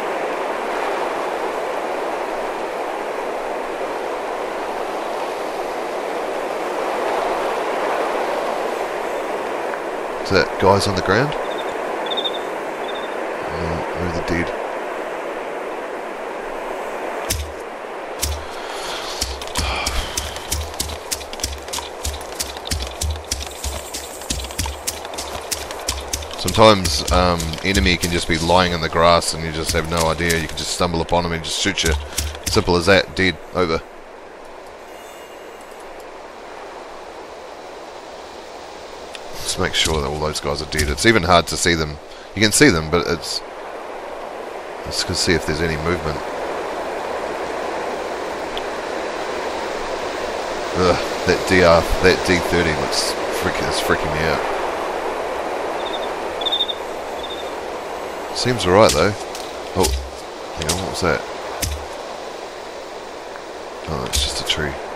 Is that guys on the ground? No, no, they're dead. Sometimes um, enemy can just be lying in the grass and you just have no idea. You can just stumble upon them and just shoot you. Simple as that. Dead. Over. Just make sure that all those guys are dead. It's even hard to see them. You can see them, but it's... Let's go see if there's any movement. Ugh, that DR, that D30 looks freaking, it's freaking me out. Seems alright though. Oh, hang on, what was that? Oh, it's just a tree.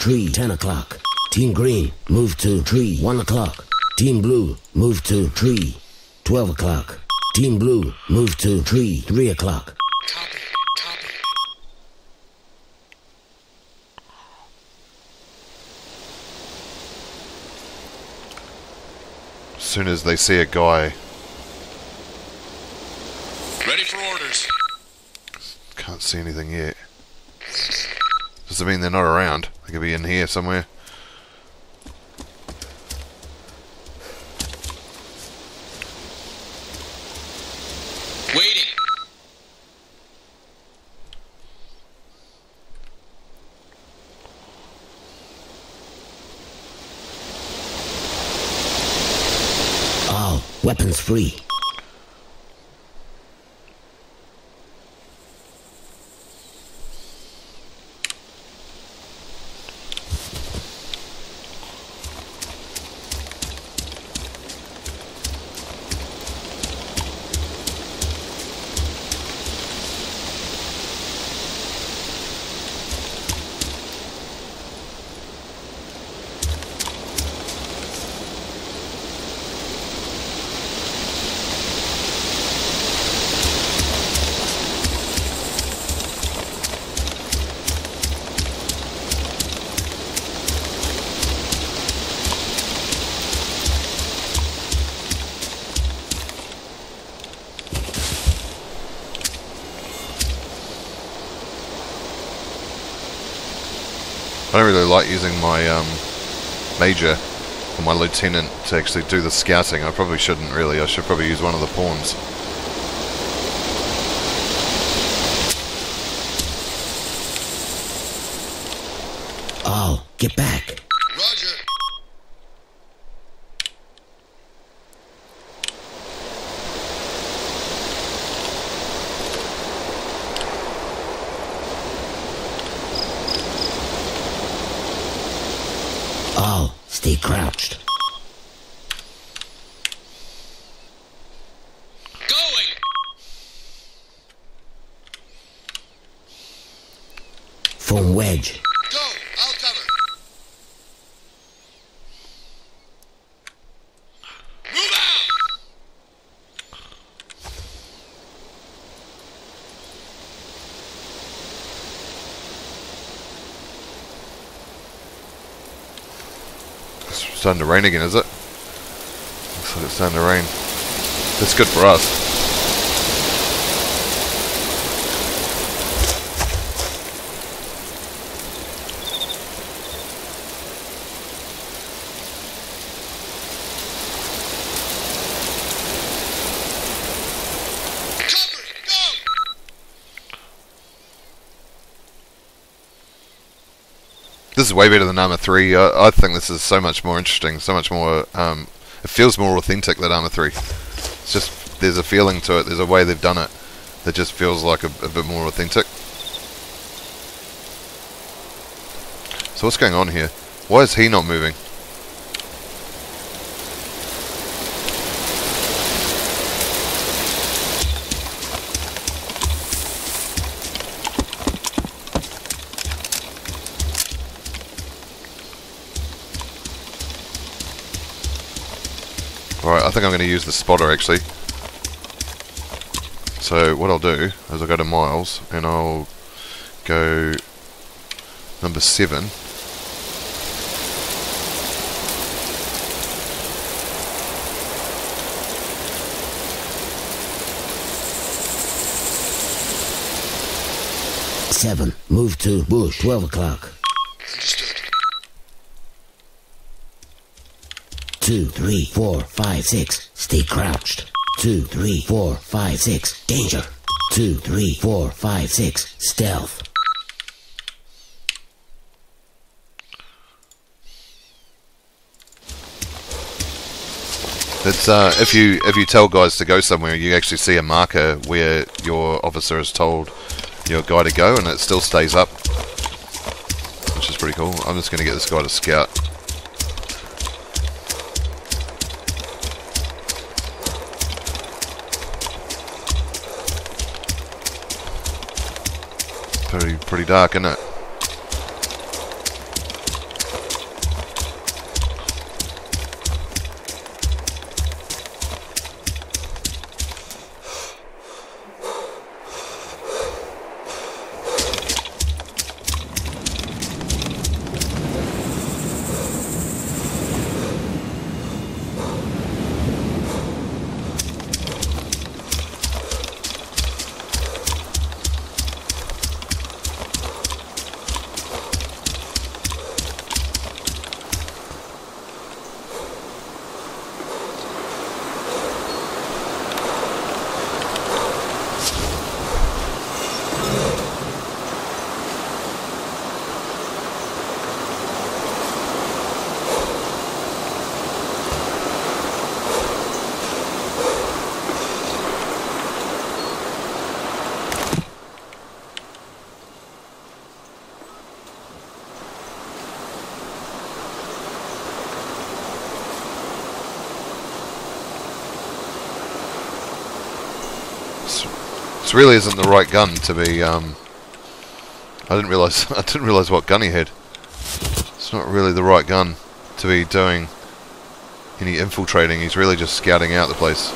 Tree 10 o'clock. Team Green, move to tree 1 o'clock. Team Blue, move to tree 12 o'clock. Team Blue, move to tree 3 o'clock. Copy. Copy. As soon as they see a guy, Ready for orders. can't see anything yet. Does it mean they're not around? Could be in here somewhere. Like using my um, major or my lieutenant to actually do the scouting. I probably shouldn't really. I should probably use one of the pawns. All get back. Roger. All stay crouched. Going. Form wedge. Go. I'll cover. Move out. It's starting to rain again, is it? Looks like it's starting to rain. That's good for us. Is way better than Arma 3. I, I think this is so much more interesting, so much more. Um, it feels more authentic than Arma 3. It's just, there's a feeling to it, there's a way they've done it that just feels like a, a bit more authentic. So, what's going on here? Why is he not moving? Think I'm going to use the spotter actually. So what I'll do is I'll go to Miles and I'll go number 7. Seven. Move to bush. Twelve o'clock. Two, three, four, five, six. Stay crouched. Two, three, four, five, six. Danger. Two, three, four, five, six. Stealth. It's uh, if you if you tell guys to go somewhere, you actually see a marker where your officer has told your guy to go, and it still stays up, which is pretty cool. I'm just going to get this guy to scout. Pretty, pretty dark, isn't it? This really isn't the right gun to be. Um, I didn't realize. <laughs> I didn't realize what gun he had. It's not really the right gun to be doing any infiltrating. He's really just scouting out the place.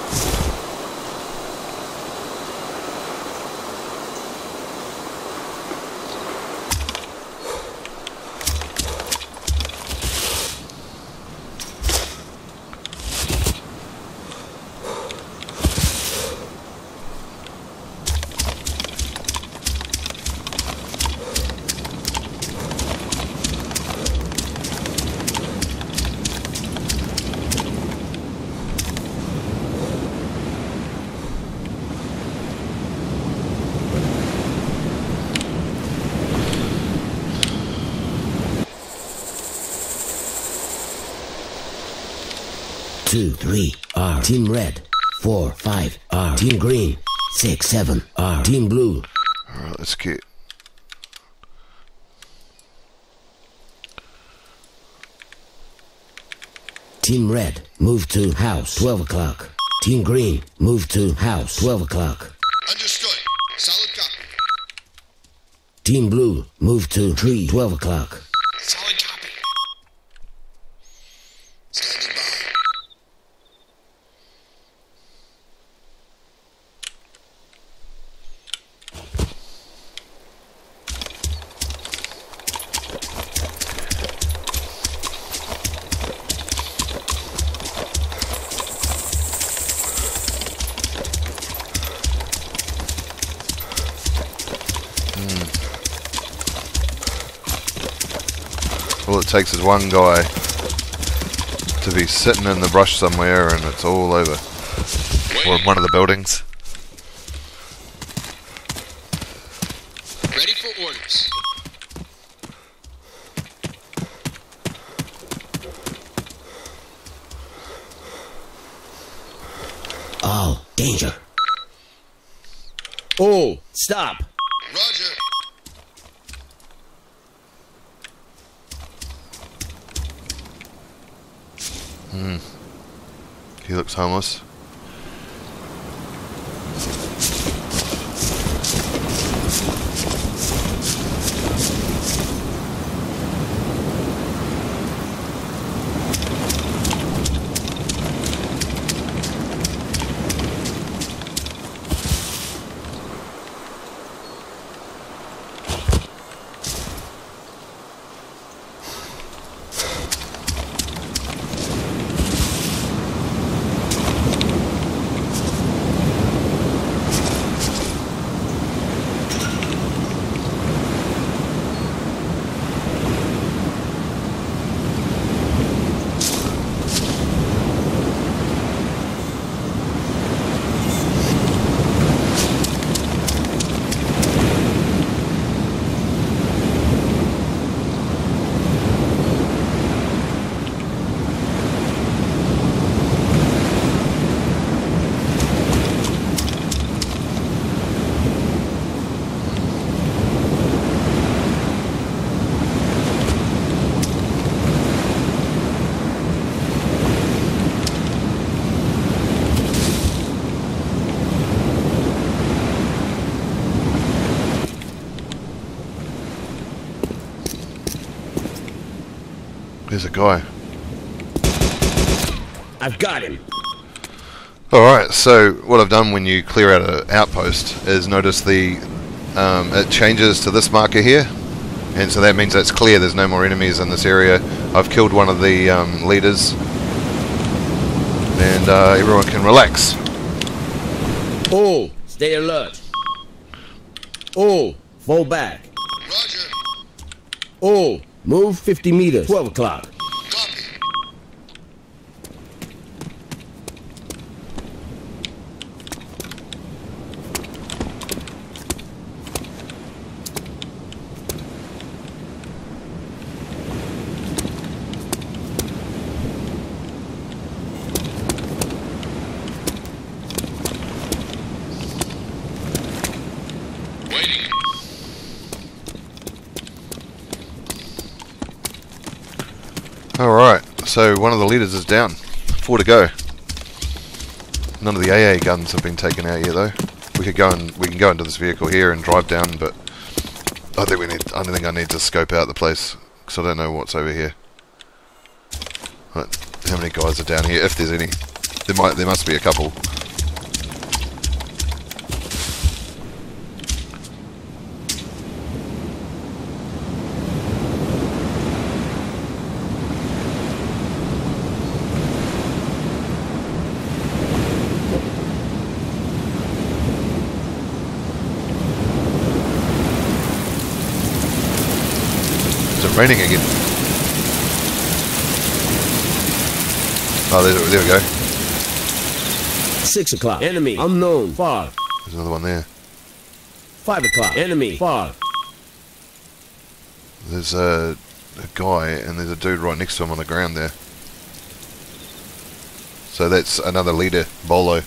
Two, three, R. Team red. Four, five, R. Team green. Six, seven, R. Team blue. Alright, let's get. Team red, move to house. 12 o'clock. Team green, move to house. 12 o'clock. Understood. Solid copy. Team blue, move to tree. 12 o'clock. Solid All it takes is one guy to be sitting in the brush somewhere, and it's all over. Or one of the buildings. Ready for orders. All, danger. All, stop. Hmm. He looks homeless. There's a guy. I've got him. Alright, so what I've done when you clear out an outpost is notice the um, it changes to this marker here and so that means that's clear there's no more enemies in this area. I've killed one of the um, leaders and uh, everyone can relax. All, stay alert. All, fall back. Roger. All, move 50 meters. 12 o'clock. Copy. Waiting. Alright, so one of the leaders is down. Four to go. None of the AA guns have been taken out yet though. We could go and we can go into this vehicle here and drive down, but I think we need. I think I need to scope out the place because I don't know what's over here. Right, how many guys are down here? If there's any, there might. There must be a couple. Is it raining again? Oh, there, there we go. 6 o'clock. Enemy, unknown, far. There's another one there. 5 o'clock. Enemy, far. There's a, a guy and there's a dude right next to him on the ground there. So that's another leader, Bolo.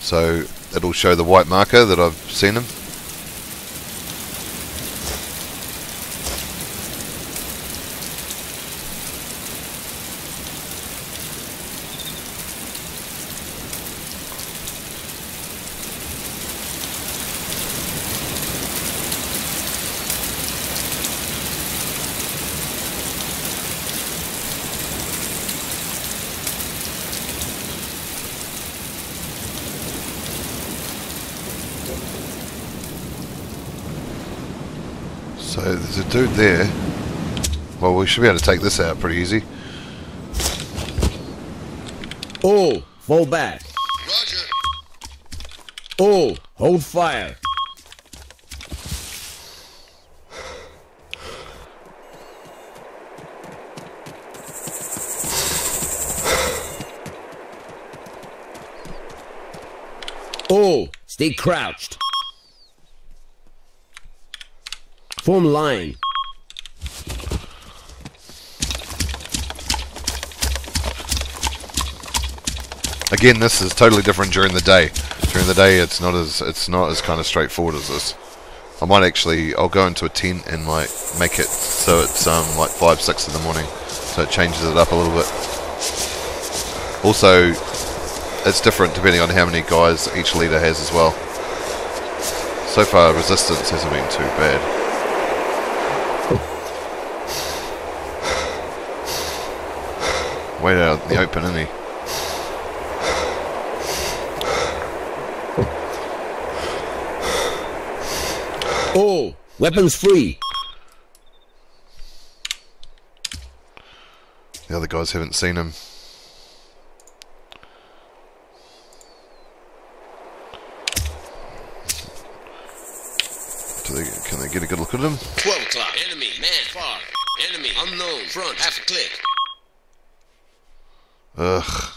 So it'll show the white marker that I've seen him. So there's a dude there. Well, we should be able to take this out pretty easy. All, fall back. Roger. All, hold fire. All, stay crouched. Form line. Again, this is totally different during the day. During the day, it's not as it's not as kind of straightforward as this. I might actually I'll go into a tent and like make it so it's um like five six in the morning, so it changes it up a little bit. Also, it's different depending on how many guys each leader has as well. So far, resistance hasn't been too bad. <sighs> Wait out in the open, isn't he? All, weapons free. The other guys haven't seen him. Do they, can they get a good look at him? 12 o'clock. Enemy, man, far. Enemy, unknown, front, half a click. Ugh,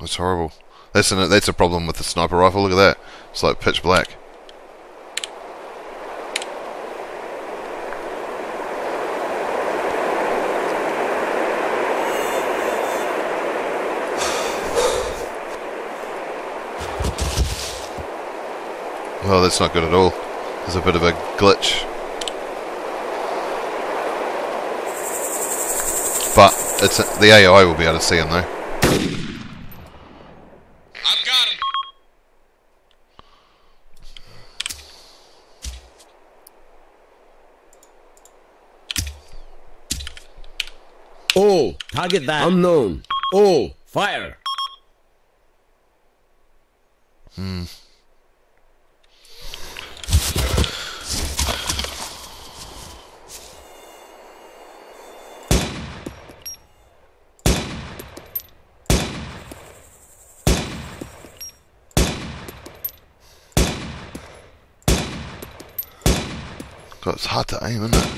that's horrible. That's an, that's a problem with the sniper rifle. Look at that. It's like pitch black. Well, that's not good at all. There's a bit of a glitch. But it's the AI will be able to see him though. I've got him. All. Target that. Unknown. Oh, Fire. Hmm. God, it's hard to aim, isn't it?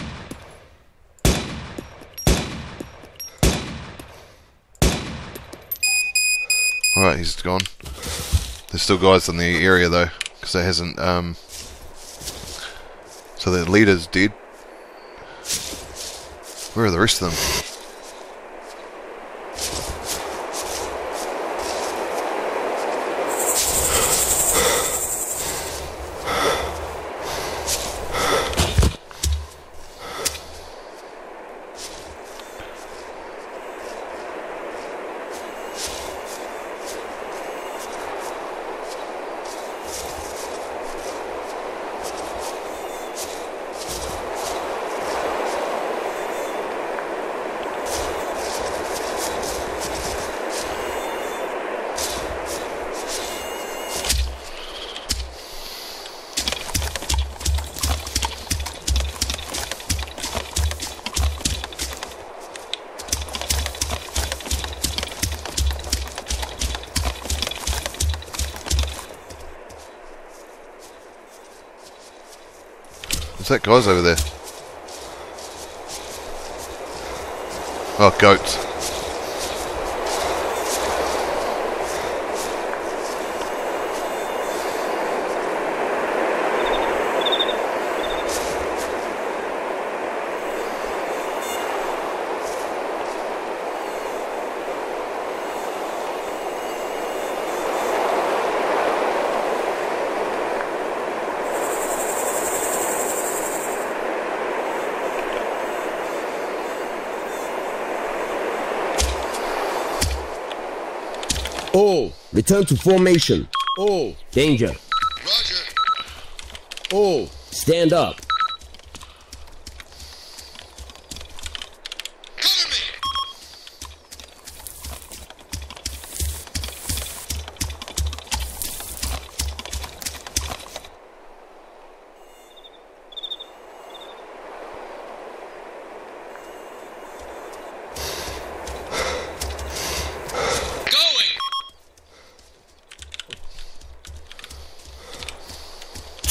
Alright, he's gone. There's still guys in the area though, because it hasn't, um... So the leader's dead. Where are the rest of them? What's that guy's over there? Oh, goats. All. Return to formation. Oh. Danger. Roger. Oh. Stand up.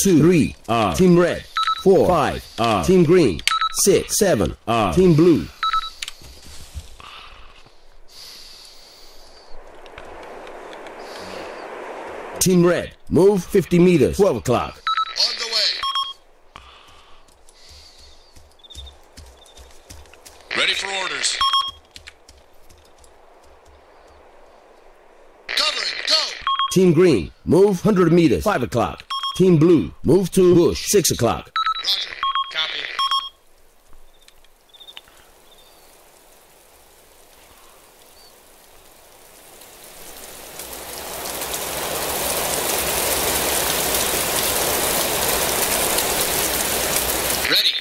Two. Three. R. Team red. Four. Five. R. Team green. Six. Seven. R. Team blue. Team red. Move 50 meters. 12 o'clock. On the way. Ready for orders. Covering. Go. Team green. Move 100 meters. 5 o'clock. Team blue. Move to bush. 6 o'clock. Roger. Copy. Ready.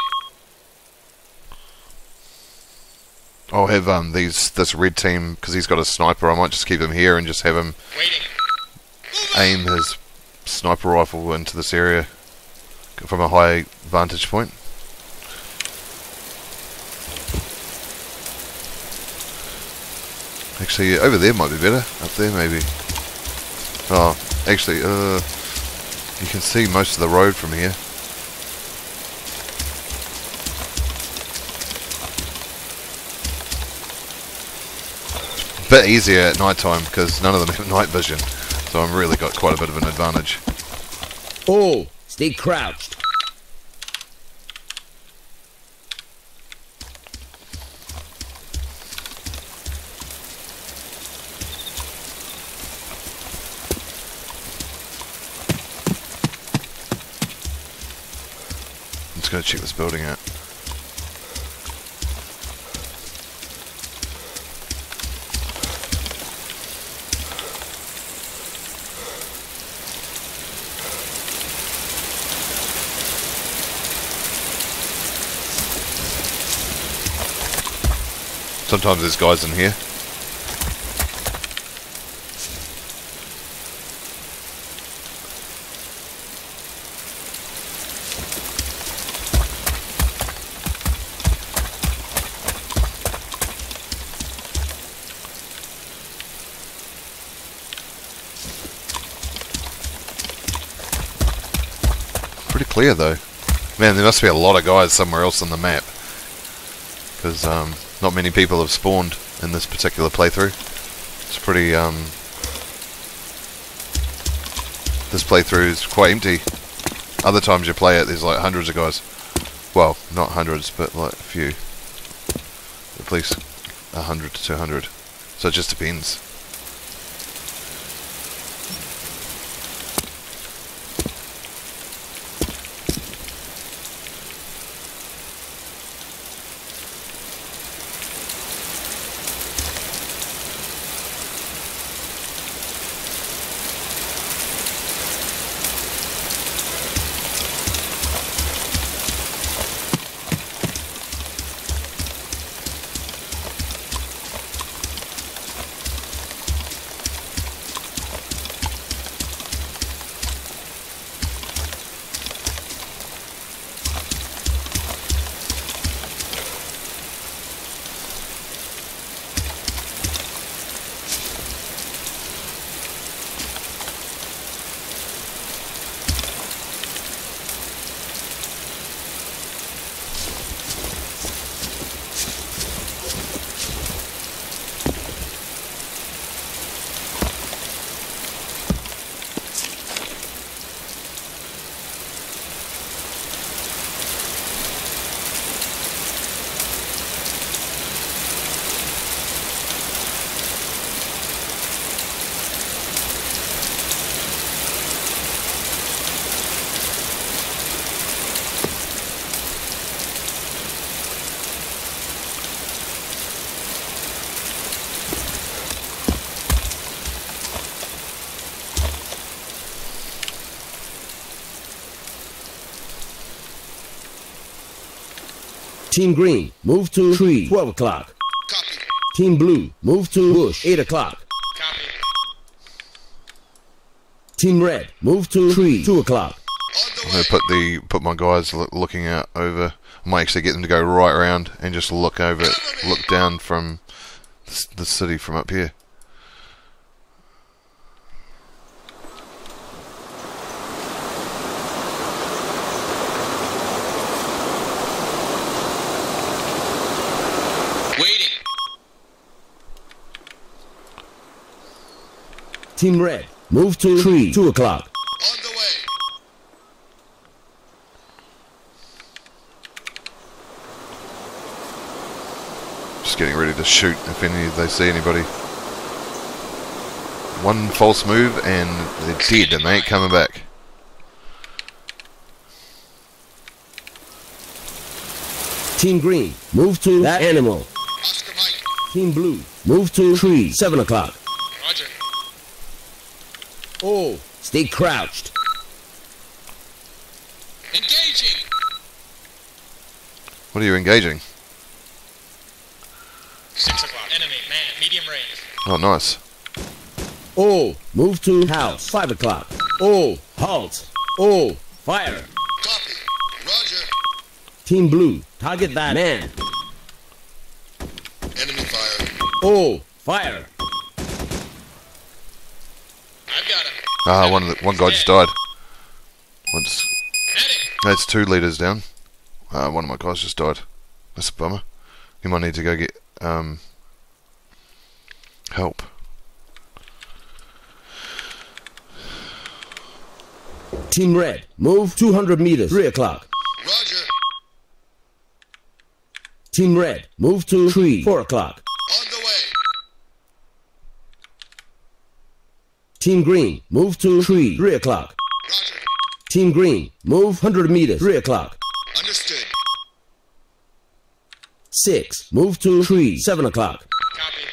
I'll have um these this red team because he's got a sniper. I might just keep him here and just have him Waiting. aim his sniper rifle into this area from a high vantage point. Actually, over there might be better. Up there, maybe. Oh, actually, uh, you can see most of the road from here. Bit easier at night time because none of them have <laughs> night vision, so I've really got quite a bit of an advantage. All. Stay crouched. I'm just gonna check this building out. Sometimes there's guys in here. Pretty clear though. Man, there must be a lot of guys somewhere else on the map. Because um, not many people have spawned in this particular playthrough. It's pretty. Um, this playthrough is quite empty. Other times you play it, there's like hundreds of guys. Well, not hundreds, but like a few. At least a hundred to two hundred. So it just depends. Team Green, move to tree, 12 o'clock. Copy. Team Blue, move to bush, 8 o'clock. Copy. Team Red, move to tree, 2 o'clock. I'm gonna put the put my guys looking out over. I might actually get them to go right around and just look over, look down from the city from up here. Waiting. Team Red, move to tree, 2 o'clock. On the way. Just getting ready to shoot if any they see anybody. One false move and they're dead and they ain't coming back. Team Green, move to that animal. Team Blue, move to tree, 7 o'clock. Roger. Oh, stay crouched. Engaging. What are you engaging? Six o'clock. Enemy, man, medium range. Oh, nice. Oh, move to house, 5 o'clock. Oh, halt. Oh, fire. Copy. Roger. Team Blue, target that man. Enemy fire. Oh, fire. I've got him. Ah, one of the, one guy just died. Once that's two leaders down. Uh, one of my guys just died. That's a bummer. He might need to go get um help. Team Red, move 200 meters, 3 o'clock. Roger. Team Red, move to tree, 4 o'clock. On the way. Team Green, move to tree, 3 o'clock. Roger. Team Green, move 100 meters, 3 o'clock. Understood. 6, move to tree, 7 o'clock. Copy.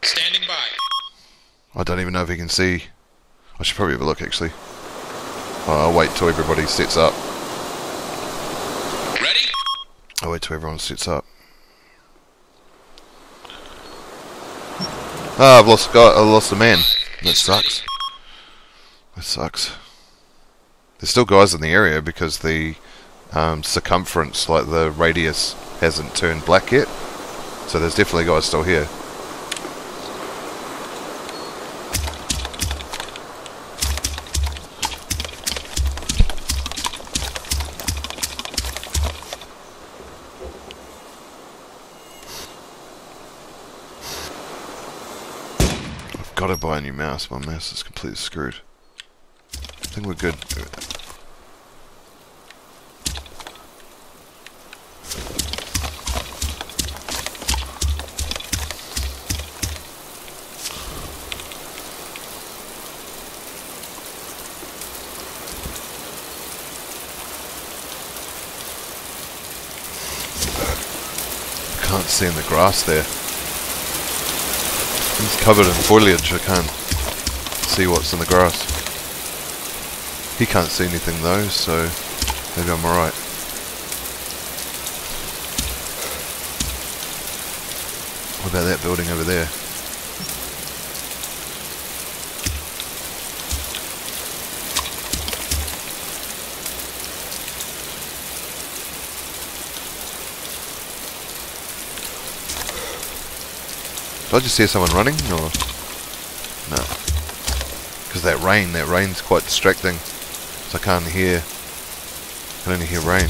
Standing by. I don't even know if he can see. I should probably have a look actually. Oh, I'll wait till everybody sits up. Ready? I'll wait till everyone sits up. Ah, I've lost a guy. I lost a man. That sucks. That sucks. There's still guys in the area because the um, circumference, like the radius, hasn't turned black yet. So there's definitely guys still here. I've got to buy a new mouse. My mouse is completely screwed. I think we're good. Can't see in the grass there. It's covered in foliage. I can't see what's in the grass. He can't see anything though, so maybe I'm alright. What about that building over there? Did I just hear someone running, or no? Because that rain, that rain's quite distracting, so I can't hear. I can only hear rain.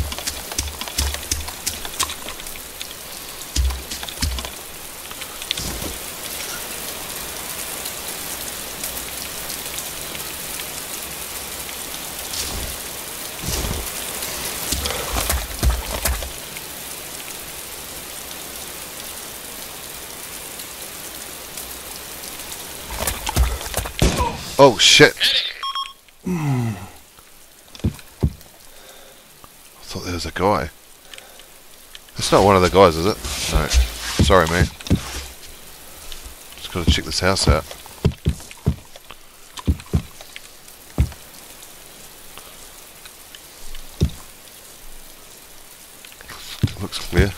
Oh shit! Hmm. I thought there was a guy. It's not one of the guys, is it? No. Sorry, man. Just gotta check this house out. Looks clear.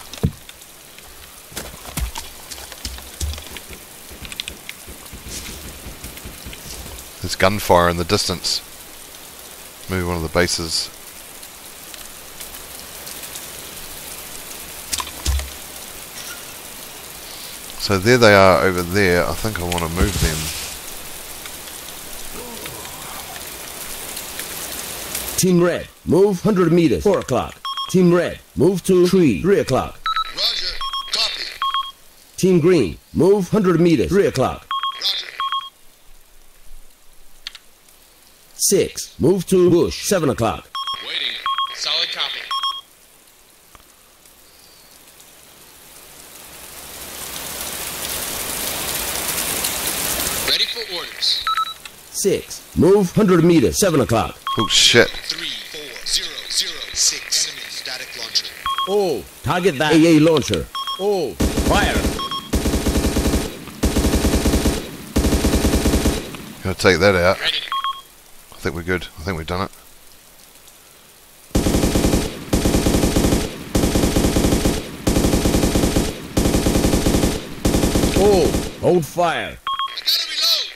There's gunfire in the distance. Maybe one of the bases. So there they are over there. I think I want to move them. Team Red, move 100 meters, 4 o'clock. Team Red, move to tree, 3 o'clock. Roger. Copy. Team Green, move 100 meters, 3 o'clock. Roger. 6, move to bush, 7 o'clock. Waiting. Solid copy. Ready for orders. 6, move 100 meters, 7 o'clock. Oh shit! Three, four, zero, zero, six. Enemy static launcher. Oh, target that AA launcher. Oh, fire. Gotta take that out. Ready. I think we're good. I think we've done it. Oh, hold fire. I.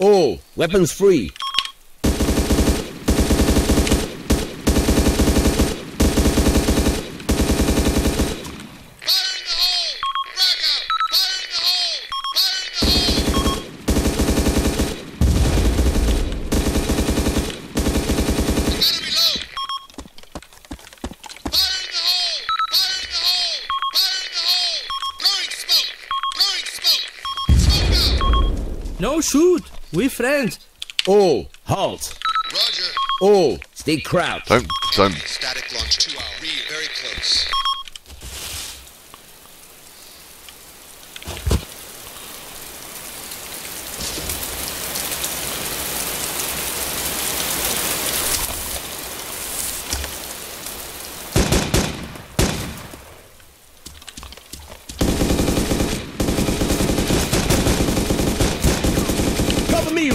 Oh, weapons free. We friends. Oh, halt. Roger. Oh, stay crouched. Don't don't. Static launch. Two hours. Rear. Very close. Cover me,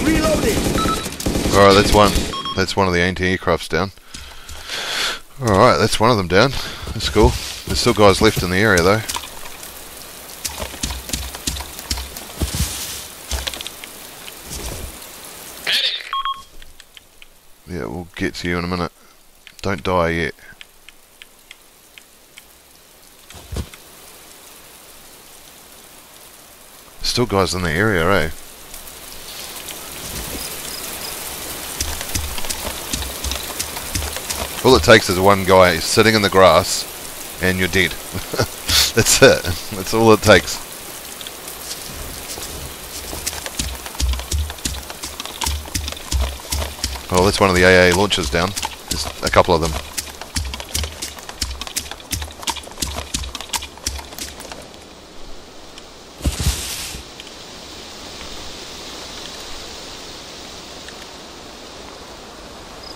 reloading. All right, that's one. That's one of the anti-aircrafts down. Alright, that's one of them down. That's cool. There's still guys left in the area though. Yeah, we'll get to you in a minute. Don't die yet. Still guys in the area, eh? All it takes is one guy sitting in the grass and you're dead. <laughs> That's it. That's all it takes. Oh, that's one of the AA launchers down. There's a couple of them.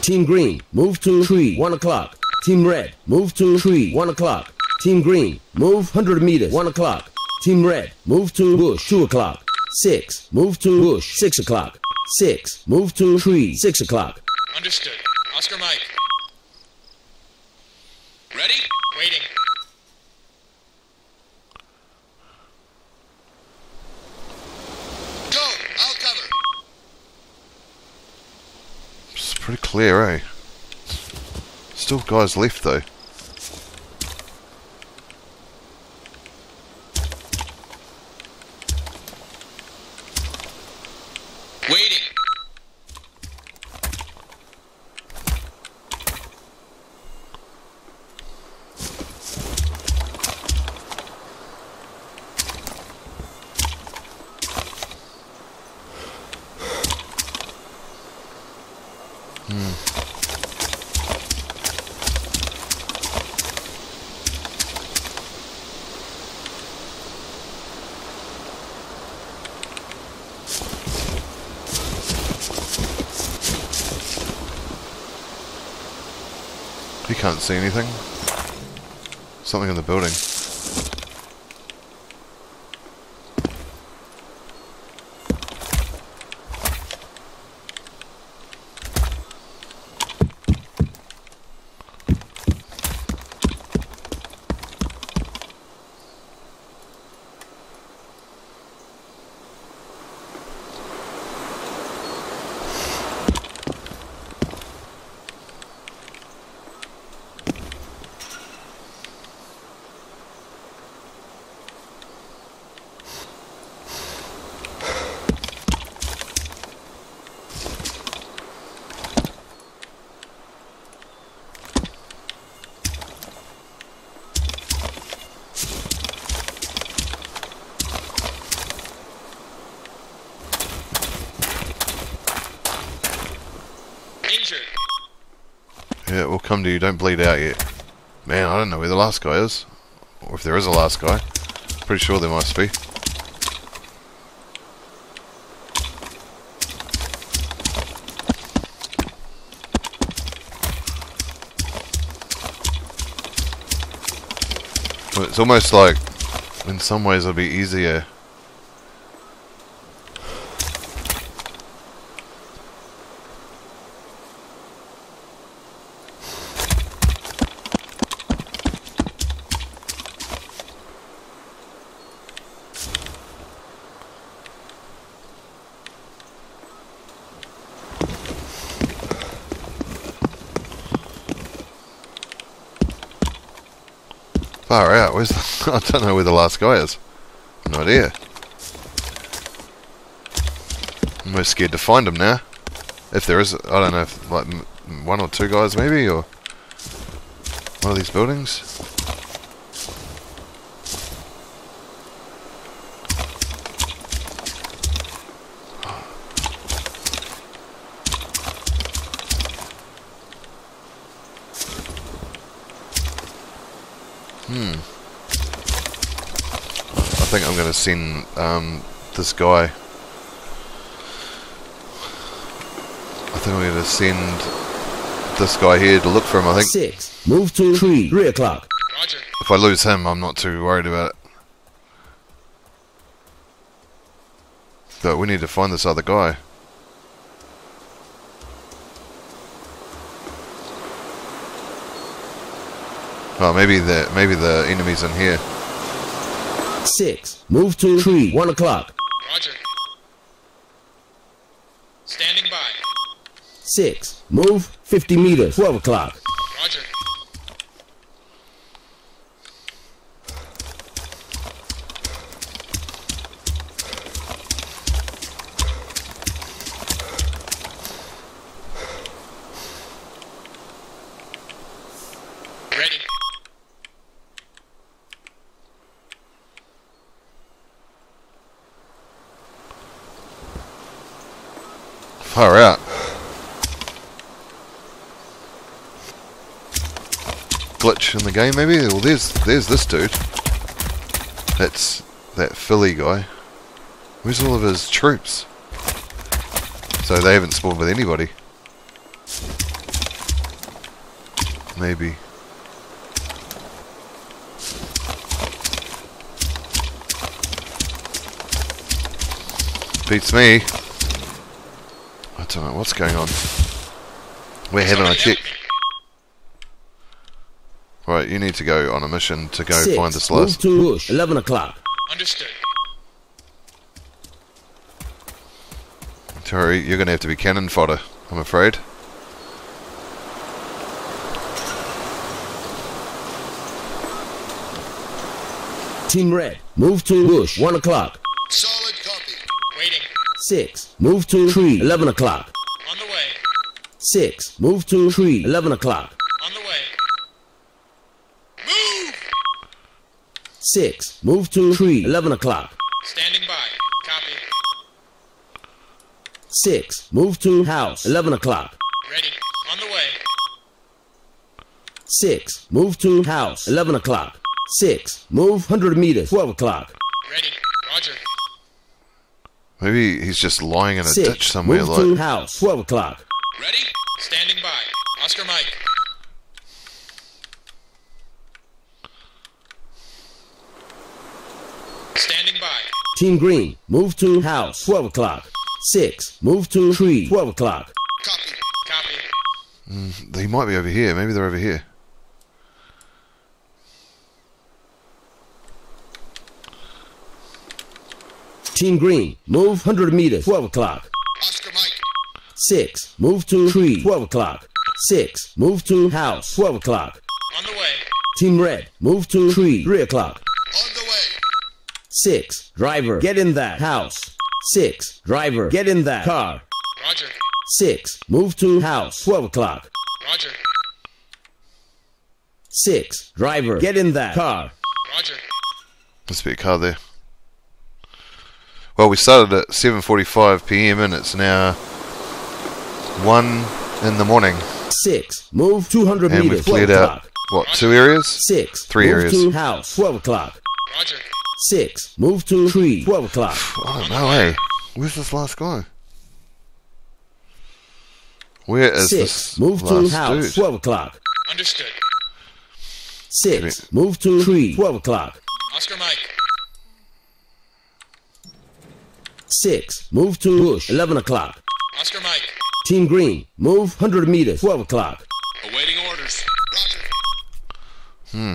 Team Green, move to tree, 1 o'clock. Team Red, move to tree, 1 o'clock. Team Green, move 100 meters, 1 o'clock. Team Red, move to bush, 2 o'clock. 6, move to bush, 6 o'clock. 6, move to tree, 6 o'clock. Understood. Oscar Mike. Ready? Waiting. Go! I'll cover. It's pretty clear, eh? Still guys left though. Waiting. He can't see anything. Something in the building. Come to you. Don't bleed out yet. Man, I don't know where the last guy is. Or if there is a last guy. Pretty sure there must be. It's almost like, in some ways, it'll be easier. Where's <laughs> the, I don't know where the last guy is. No idea. I'm most scared to find him now. If there is, I don't know if like one or two guys maybe, or one of these buildings. Think I'm going to send um, this guy. I think I'm going to send this guy here to look for him. I think 6, move to tree, 3 o'clock. Roger. if I lose him, I'm not too worried about it. But we need to find this other guy. Oh, maybe the maybe the enemy's in here. 6. Move to tree. 1 o'clock. Roger. Standing by. 6. Move 50 meters. 12 o'clock. Far out. Glitch in the game, maybe. Well, there's there's this dude. That's that Philly guy. Where's all of his troops? So they haven't spawned with anybody. Maybe. Beats me. I what's going on. We're heading on a check. help. Right, you need to go on a mission to go 6. find this Move last. to bush. 11 o'clock. Understood. Terry, you're going to have to be cannon fodder, I'm afraid. Team red. Move to bush. 1 o'clock. Solid copy. Waiting. 6. Move to tree. 11 o'clock. On the way. 6. Move to tree. 11 o'clock. On the way. Move! 6. Move to tree. 11 o'clock. Standing by. Copy. 6. Move to house. 11 o'clock. Ready. On the way. 6. Move to house. 11 o'clock. 6. Move 100 meters. 12 o'clock. Ready. Roger. Maybe he's just lying in a 6. ditch somewhere Move to like. house. 12 o'clock. Ready? Standing by. Oscar Mike. Standing by. Team green. Move to house. 12 o'clock. 6. Move to tree. 12 o'clock. Copy. Copy. Mm, they might be over here. Maybe they're over here. Team green. Move 100 meters. 12 o'clock. Oscar Mike. 6. Move to tree. 12 o'clock. 6. Move to house. 12 o'clock. On the way. Team red. Move to tree. 3 o'clock. On the way. 6. Driver. Get in that house. 6. Driver. Get in that car. Roger. 6. Move to house. 12 o'clock. Roger. 6. Driver. Get in that car. Roger. Must be a car there. Well, we started at 7:45 p.m. and it's now one in the morning, 6. Move 200 and meters. we've 12 cleared o'clock. out what two areas? 6. Three Move areas. to house. 12 o'clock. Roger. 6. Move to tree. 12 o'clock. I don't know, eh? Where's this last guy? Where is 6. this Move to last house. dude? 12 o'clock. Understood. 6. Move to tree. 12 o'clock. Oscar Mike. 6. Move to bush. 11 o'clock. Oscar Mike. Team green. Move 100 meters. 12 o'clock. Awaiting orders. Roger. Hmm.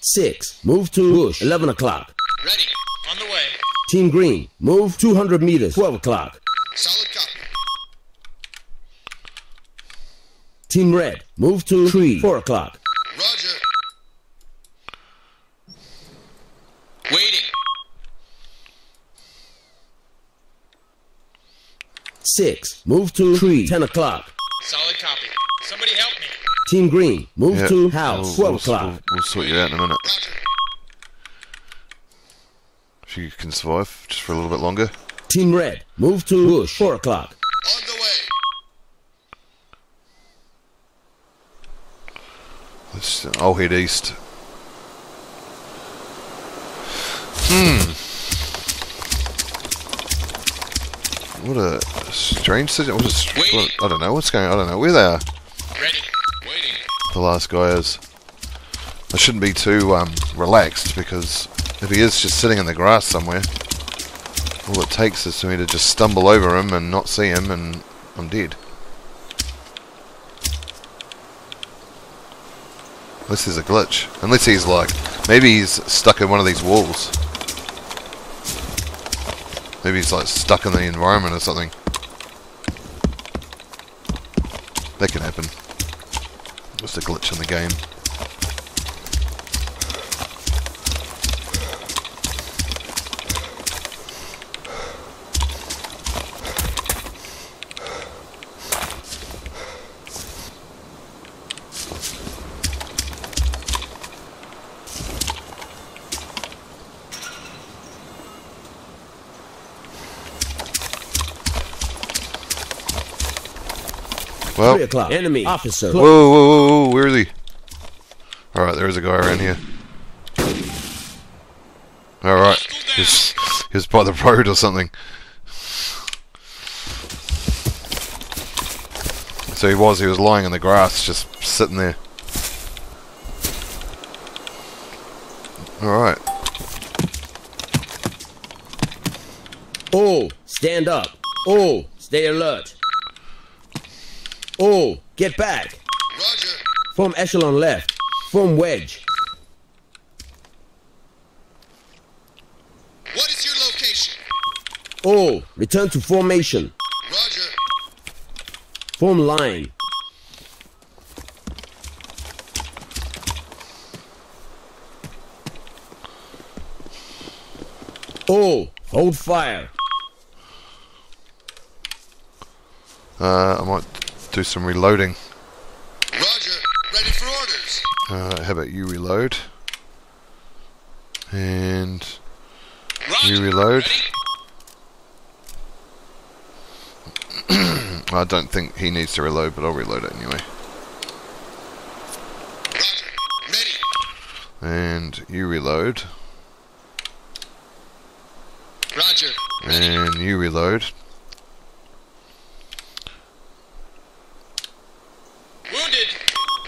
6. Move to bush. 11 o'clock. Ready. On the way. Team green. Move 200 meters. 12 o'clock. Solid copy. Team red. Move to tree. 4 o'clock. Roger. Waiting. 6. Move to tree. 10 o'clock. Solid copy. Somebody help me. Team green. Move Yeah, to house. we'll- 12 we'll, o'clock. We'll, we'll sort you out in a minute. Roger. If you can survive just for a little bit longer. Team red. Move to bush. 4 o'clock. On the way. Let's, I'll head east. Hmm. What a strange situation. What a str- I don't know what's going on. I don't know where they are. Ready. Waiting. The last guy is. I shouldn't be too um, relaxed because if he is just sitting in the grass somewhere, all it takes is for me to just stumble over him and not see him, and I'm dead. Unless there's a glitch. Unless he's like, maybe he's stuck in one of these walls. Maybe he's like stuck in the environment or something. That can happen. Just a glitch in the game. Well, Three o'clock. Enemy officer. Whoa, whoa, whoa, whoa, where is he? Alright, there is a guy around here. Alright, he's, he was by the road or something. So he was, he was lying in the grass, just sitting there. Alright, All stand up. All stay alert. All get back. Roger. Form echelon left. Form wedge. What is your location? All return to formation. Roger. Form line. All hold fire. uh, I might do some reloading. Roger. Ready for orders. Uh, how about you reload? And Roger. You reload. <clears throat> I don't think he needs to reload, but I'll reload it anyway. Roger. Ready. And you reload. Roger. And you reload. Wounded.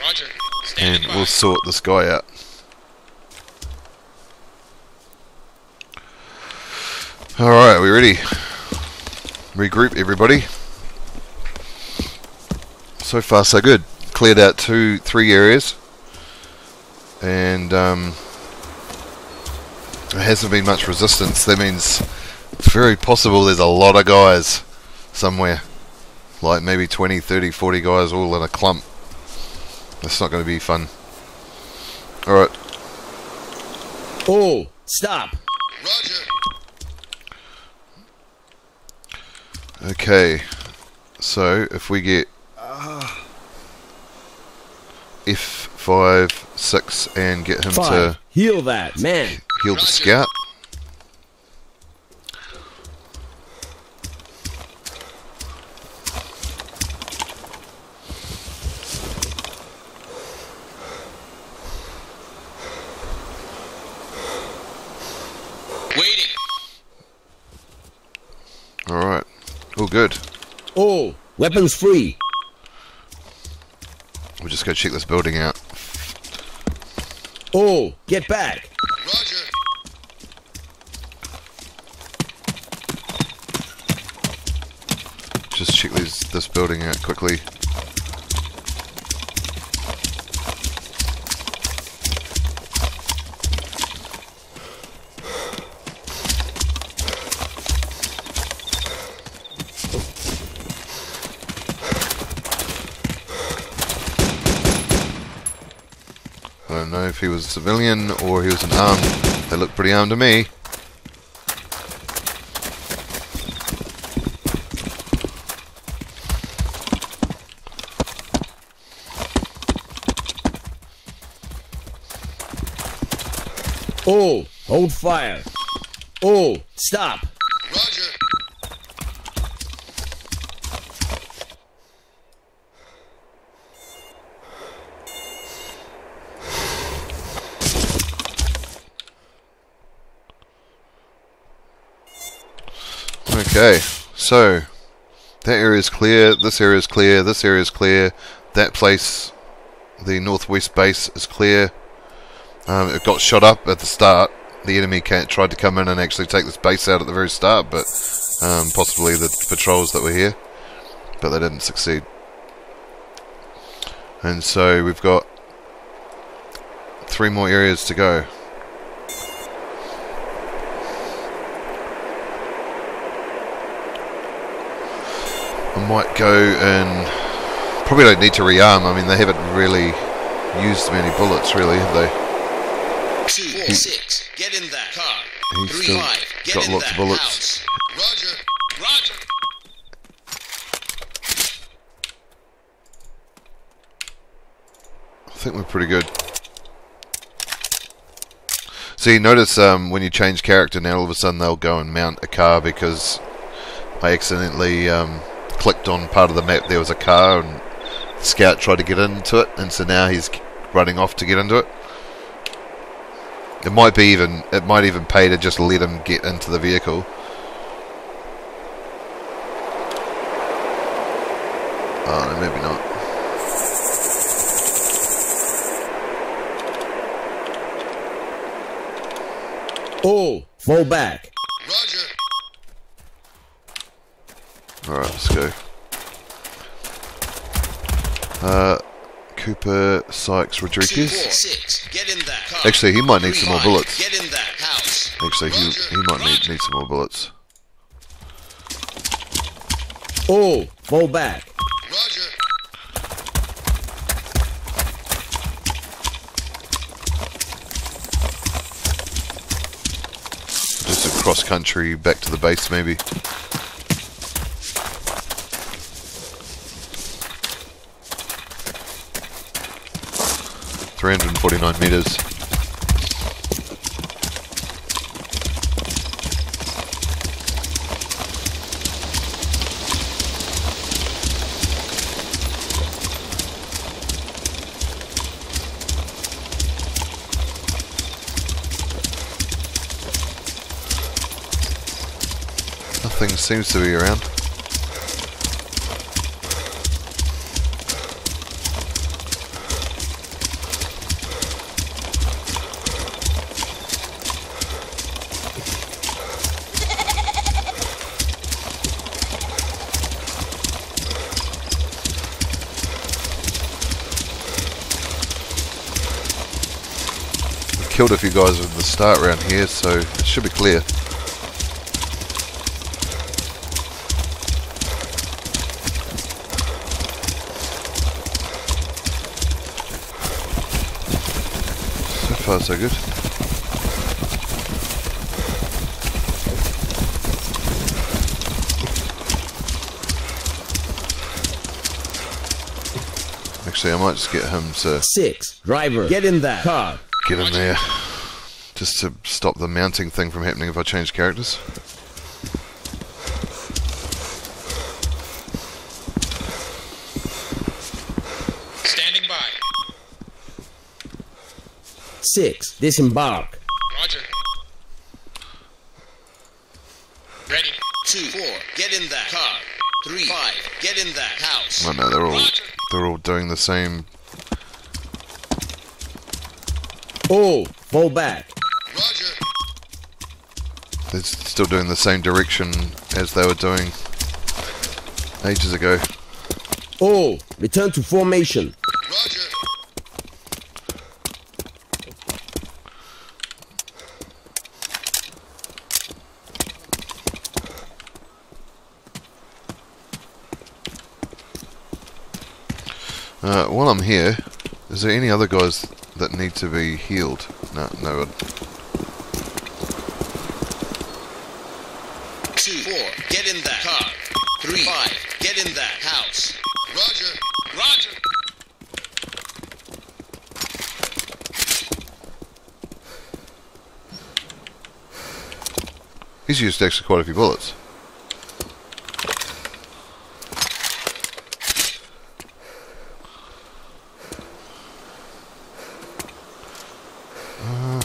Roger. Standing And by. we'll sort this guy out. Alright, we ready? Regroup everybody. So far so good. Cleared out two, three areas. And um, there hasn't been much resistance. That means it's very possible there's a lot of guys somewhere. Like maybe 20, 30, 40 guys all in a clump. That's not going to be fun. Alright, Oh, stop. Roger. okay. So, if we get F5, 6, and get him Five. to Heal that man. heal the Roger. scout. Alright, all good. All weapons free. We'll just go check this building out. All get back. Roger. Just check these, this building out quickly. He was a civilian or he was an armed. They look pretty armed to me. All hold fire. All stop. Roger. Okay, so that area is clear, this area is clear, this area is clear, that place, the northwest base is clear. Um, it got shot up at the start. The enemy tried to come in and actually take this base out at the very start, but um, possibly the patrols that were here, but they didn't succeed. And so we've got three more areas to go. I might go and probably don't need to rearm. I mean, they haven't really used many bullets, really, have they? Two, four, six. Get in that car. He's Three, still five. Get got in lots of bullets. house. Roger. Roger. I think we're pretty good. See, notice um, when you change character now, all of a sudden they'll go and mount a car because I accidentally um, clicked on part of the map. There was a car, and the scout tried to get into it, and so now he's running off to get into it. It might be even. It might even pay to just let him get into the vehicle. Oh, no, maybe not. All, fall back. Roger. Alright, let's go. Uh, Cooper Sykes Rodriguez. Get in that. Actually, he might need some more bullets. Get in that house. Actually, he, he might need, need some more bullets. Oh, fall back. Roger. Just a cross country back to the base, maybe. Three hundred and forty-nine meters. Nothing seems to be around. Killed a few guys at the start round here, so it should be clear. So far, so good. Actually, I might just get him to Six, driver, get in that car. Get in there, just to stop the mounting thing from happening if I change characters. Standing by. Six, disembark. Roger. Ready. Two, four. Get in that car. Three, five. Get in that house. I know they're all they're all doing the same. All, fall back. Roger. They're still doing the same direction as they were doing ages ago. All, return to formation. Roger. Uh, while I'm here, is there any other guys that need to be healed? No, no one. Two, four. Get in that car. Three, five. Get in that house. Roger. Roger. He's used actually quite a few bullets. Uh,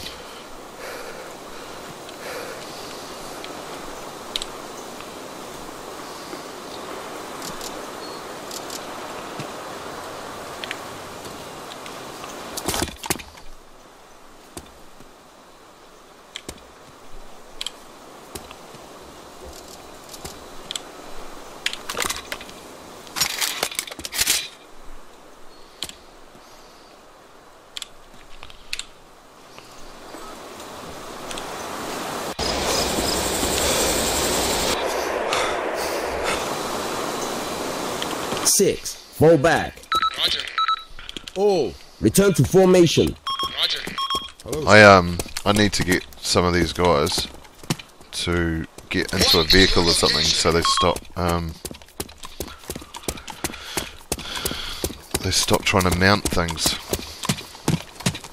Six. Fall back. Roger. All. Return to formation. Roger. I um I need to get some of these guys to get into a vehicle or something so they stop um they stop trying to mount things.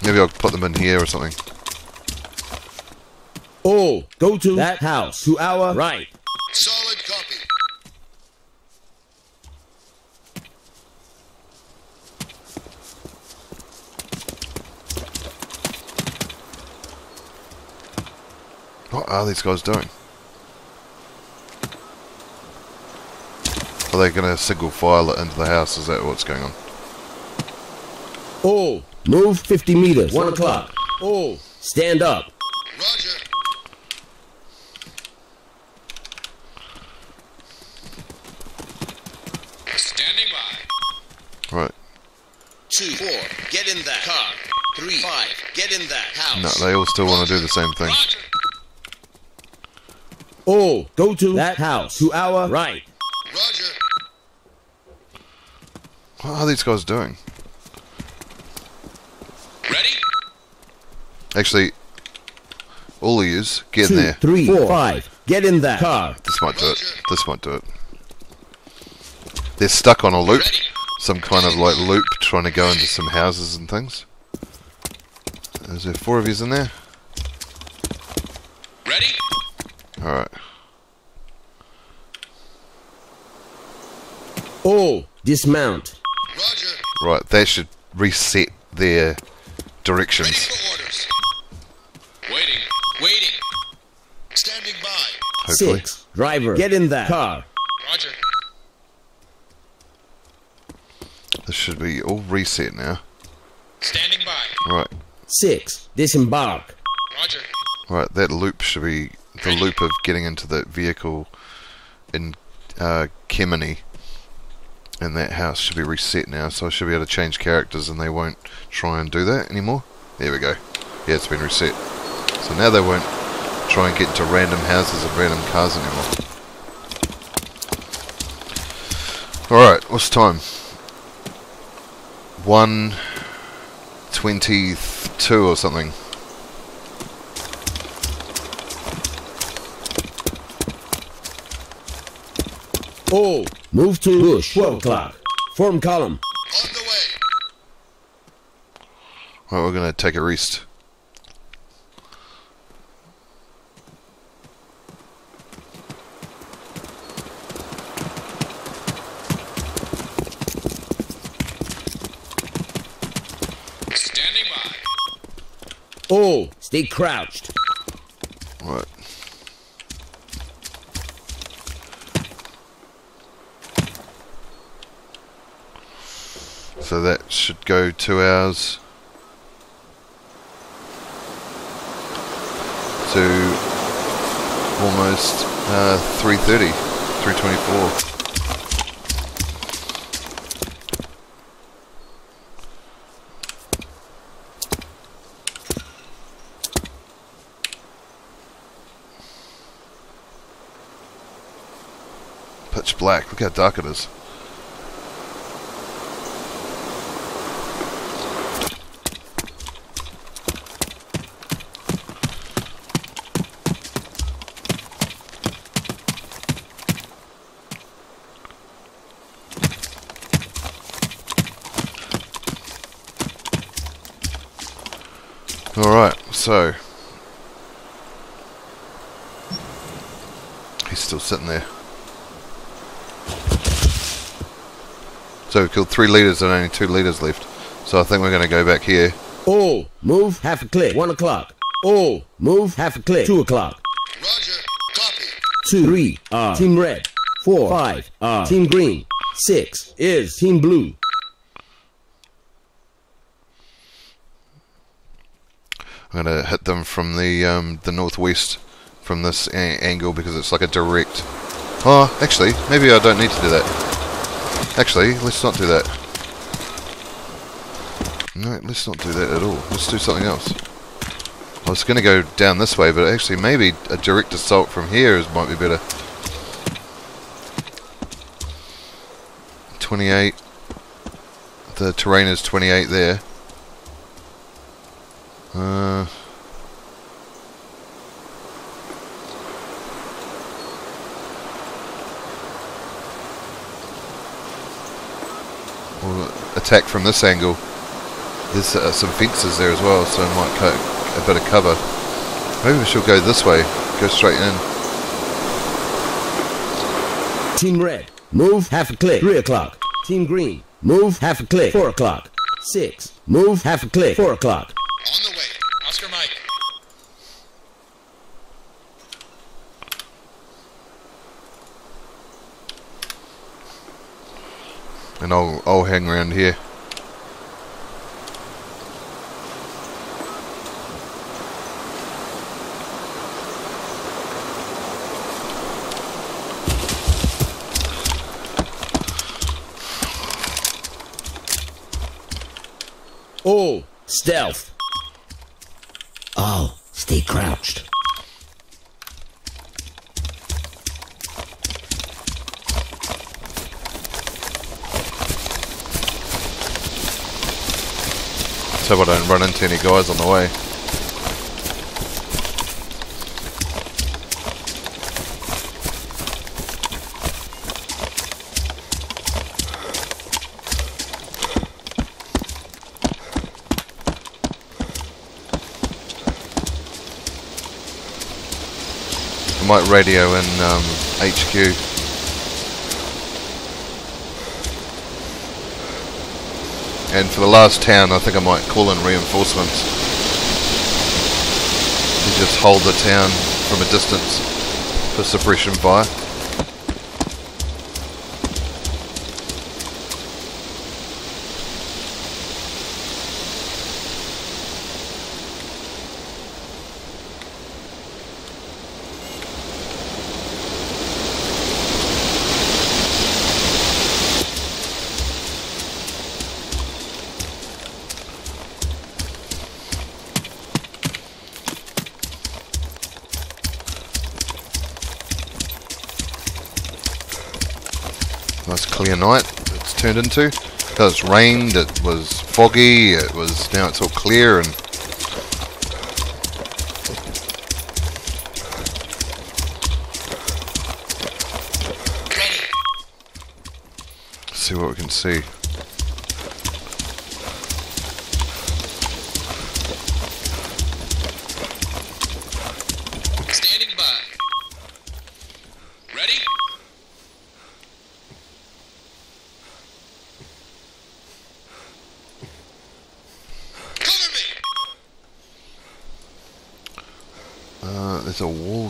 Maybe I'll put them in here or something. All. Go to that house. To our right. Solid copy. What are these guys doing? Are they going to single file it into the house? Is that what's going on? All. Move 50 meters. One o'clock. All. Stand up. Roger. Standing by. Right. Two, four, get in that car. Three, five, get in that house. No, they all still want to do the same thing. Roger. All. Go to that house. To our right. Roger. What are these guys doing? Ready? Actually, all of yous, get in there. three, four, five. Get in that car. This might do it. This might do it. They're stuck on a loop. Some kind of like loop trying to go into some houses and things. Is there four of yous in there? Ready? Alright. All. Dismount. Roger. Right, they should reset their Ready directions. for orders. Waiting. Waiting. Standing by. Hopefully. Six. Driver. Get in that car. Roger. This should be all reset now. Standing by. Right. Six. Disembark. Roger. Right, that loop should be the loop of getting into that vehicle in uh, Kamenyy. And that house should be reset now, so I should be able to change characters and they won't try and do that anymore. There we go. Yeah, it's been reset. So now they won't try and get into random houses and random cars anymore. Alright, what's time? 122 or something. All. Move to bush. 12 o'clock. Form column. On the way. Right, we're gonna take a rest. Standing by. All. Stay crouched. Right. So that should go two hours to almost uh, 3.30, 3.24. Pitch black, look how dark it is. Alright, so. He's still sitting there. So we killed three leaders and only two leaders left. So I think we're going to go back here. All. Move half a click. 1 o'clock. All. Move half a click. 2 o'clock. Roger. Copy. 2. 3 are Team Red. 4. 5 are Team Green. 6 is Team Blue. I'm going to hit them from the um, the northwest from this angle because it's like a direct. Oh, actually, maybe I don't need to do that. Actually, let's not do that. No, let's not do that at all. Let's do something else. I was going to go down this way, but actually, maybe a direct assault from here is might be better. 28. The terrain is 28 there. Uh, we'll attack from this angle. There's uh, some fences there as well, so I might cut a bit of cover. Maybe we should go this way. Go straight in. Team red, move half a click. Three o'clock. Team green, move half a click. Four o'clock. Six, move half a click. Four o'clock. On the way. Oscar Mike. And I'll, I'll hang around here. All stealth. All stay crouched. So I don't run into any guys on the way. Might radio in um, HQ. And for the last town, I think I might call in reinforcements. To just hold the town from a distance for suppression fire. Nice clear night it's turned into. It's rained, it was foggy, it was now it's all clear and see what we can see.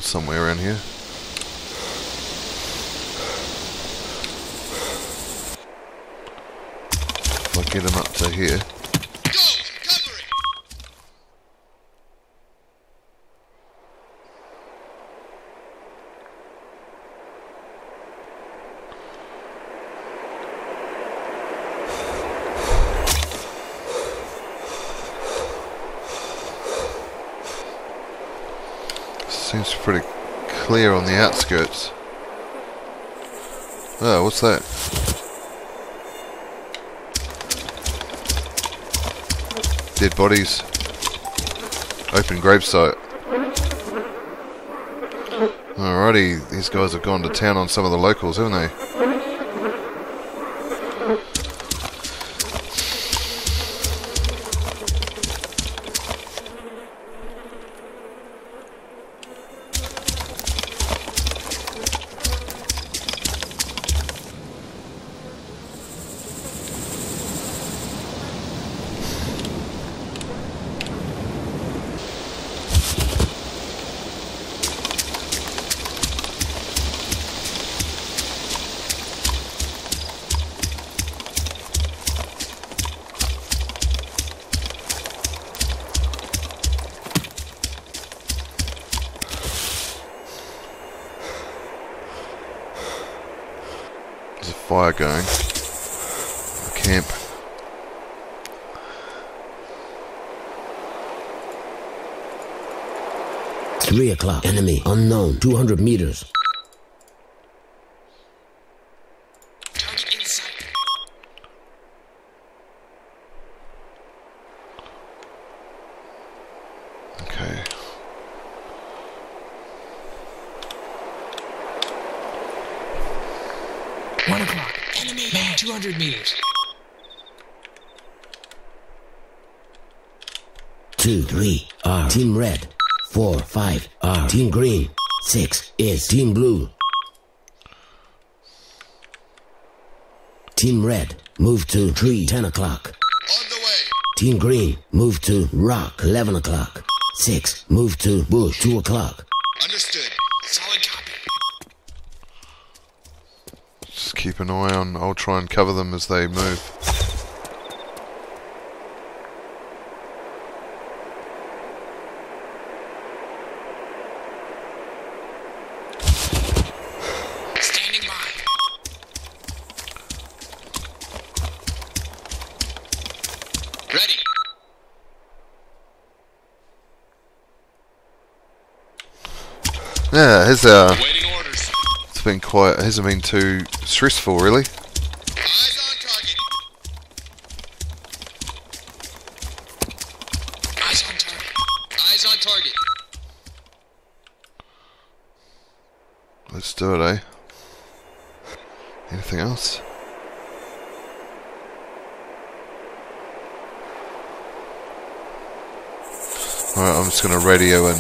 Somewhere around here. If I get him up to here. Go. I'm covering. Seems pretty clear on the outskirts. Oh, what's that? Dead bodies. Open gravesite. Alrighty, these guys have gone to town on some of the locals, haven't they? Unknown, 200 meters. Okay. One o'clock. Enemy 200 meters. Two, three, R. Team Red. Four, five are Team Green. Six is Team Blue. Team Red, move to tree 10 o'clock. On the way. Team Green, move to rock 11 o'clock. Six, move to bush 2 o'clock. Understood. Solid copy. Just keep an eye on. I'll try and cover them as they move. Uh, it's been quite. It hasn't been too stressful, really. Eyes on target. Eyes on target. Eyes on target. Let's do it, eh? Anything else? Alright, I'm just gonna radio and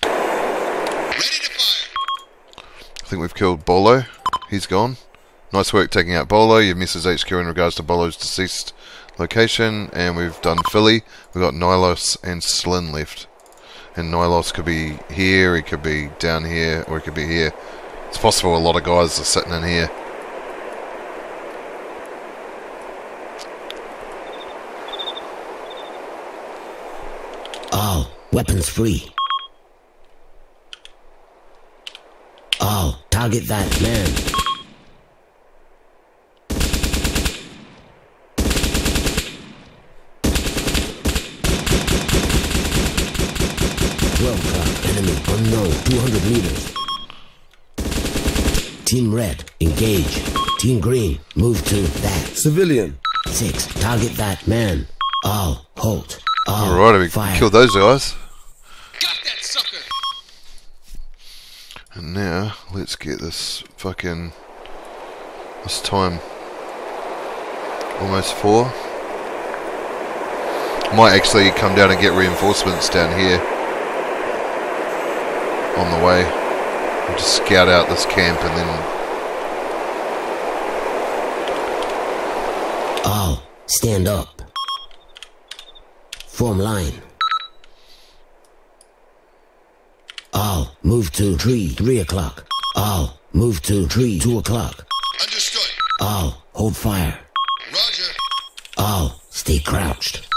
Ready to fire. I think we've killed Bolo. He's gone. Nice work taking out Bolo. You've missed his HQ in regards to Bolo's deceased location. And we've done Philly. We've got Nylos and Slin left. And Nylos could be here, he could be down here, or he could be here. It's possible a lot of guys are sitting in here. All weapons free. All target that man. Twelve o'clock. Enemy unknown. Two hundred meters. Team Red, engage. Team Green, move to that. Civilian. Six, target that man. All, halt. All, Alright, we fire. killed those guys. And now, let's get this fucking. This time. Almost four. Might actually come down and get reinforcements down here. On the way. We'll just scout out this camp and then. All, stand up. Form line. All, move to tree, three o'clock. All, move to tree, two o'clock. Understood. All, hold fire. Roger. All, stay crouched.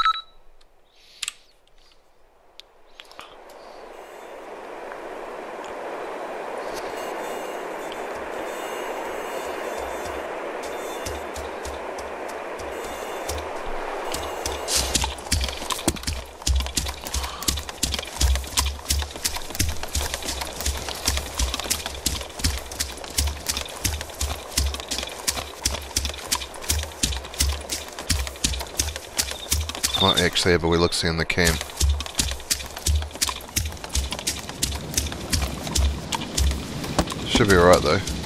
Actually have a look in the camp. Should be alright though.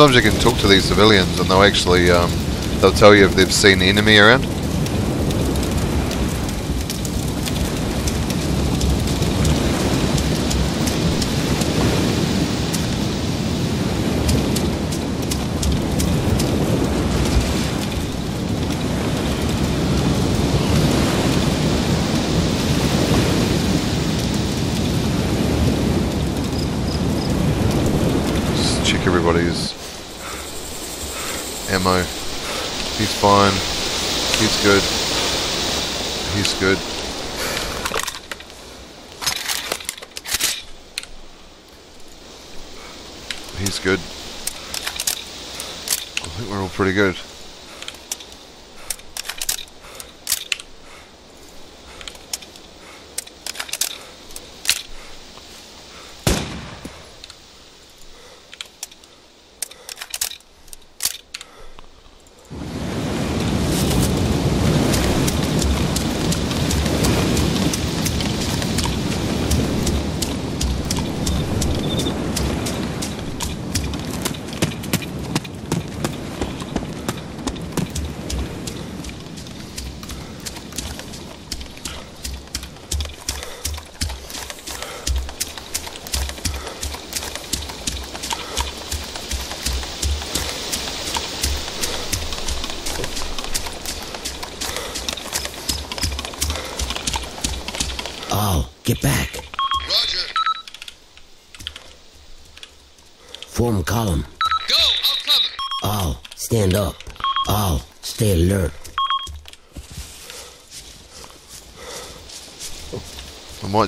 Sometimes you can talk to these civilians and they'll actually, um, they'll tell you if they've seen the enemy around.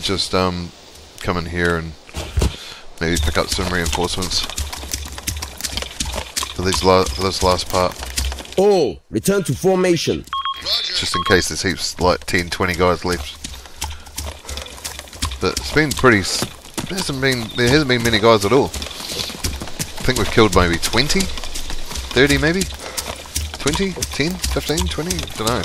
I just um come in here and maybe pick up some reinforcements for these la- for this last part, All, return to formation. Roger. just in case there's heaps like 10, 20 guys left. But it's been pretty. s- There hasn't been there hasn't been many guys at all. I think we've killed maybe 20, 30 maybe, 20, 10, 15, 20. Don't know.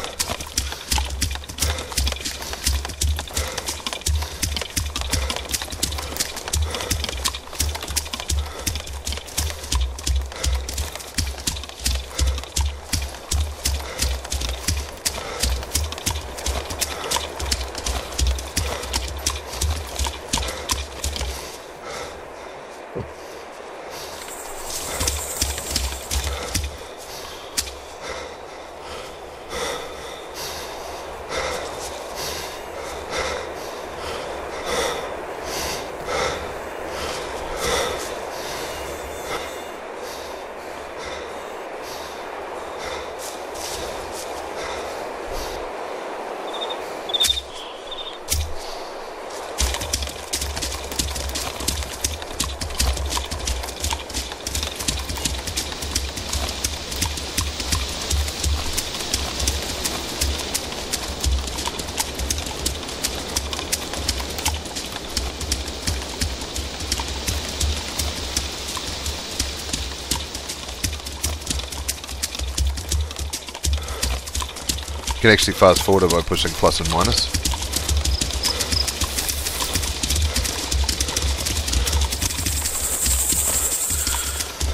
Can actually fast forward it by pushing plus and minus.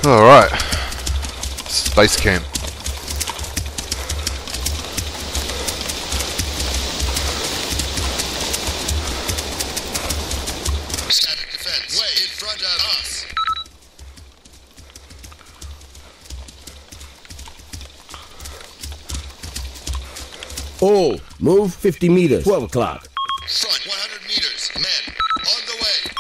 Alright. Space camp. All, move 50 meters. 12 o'clock. Front 100 meters. Men. On the way.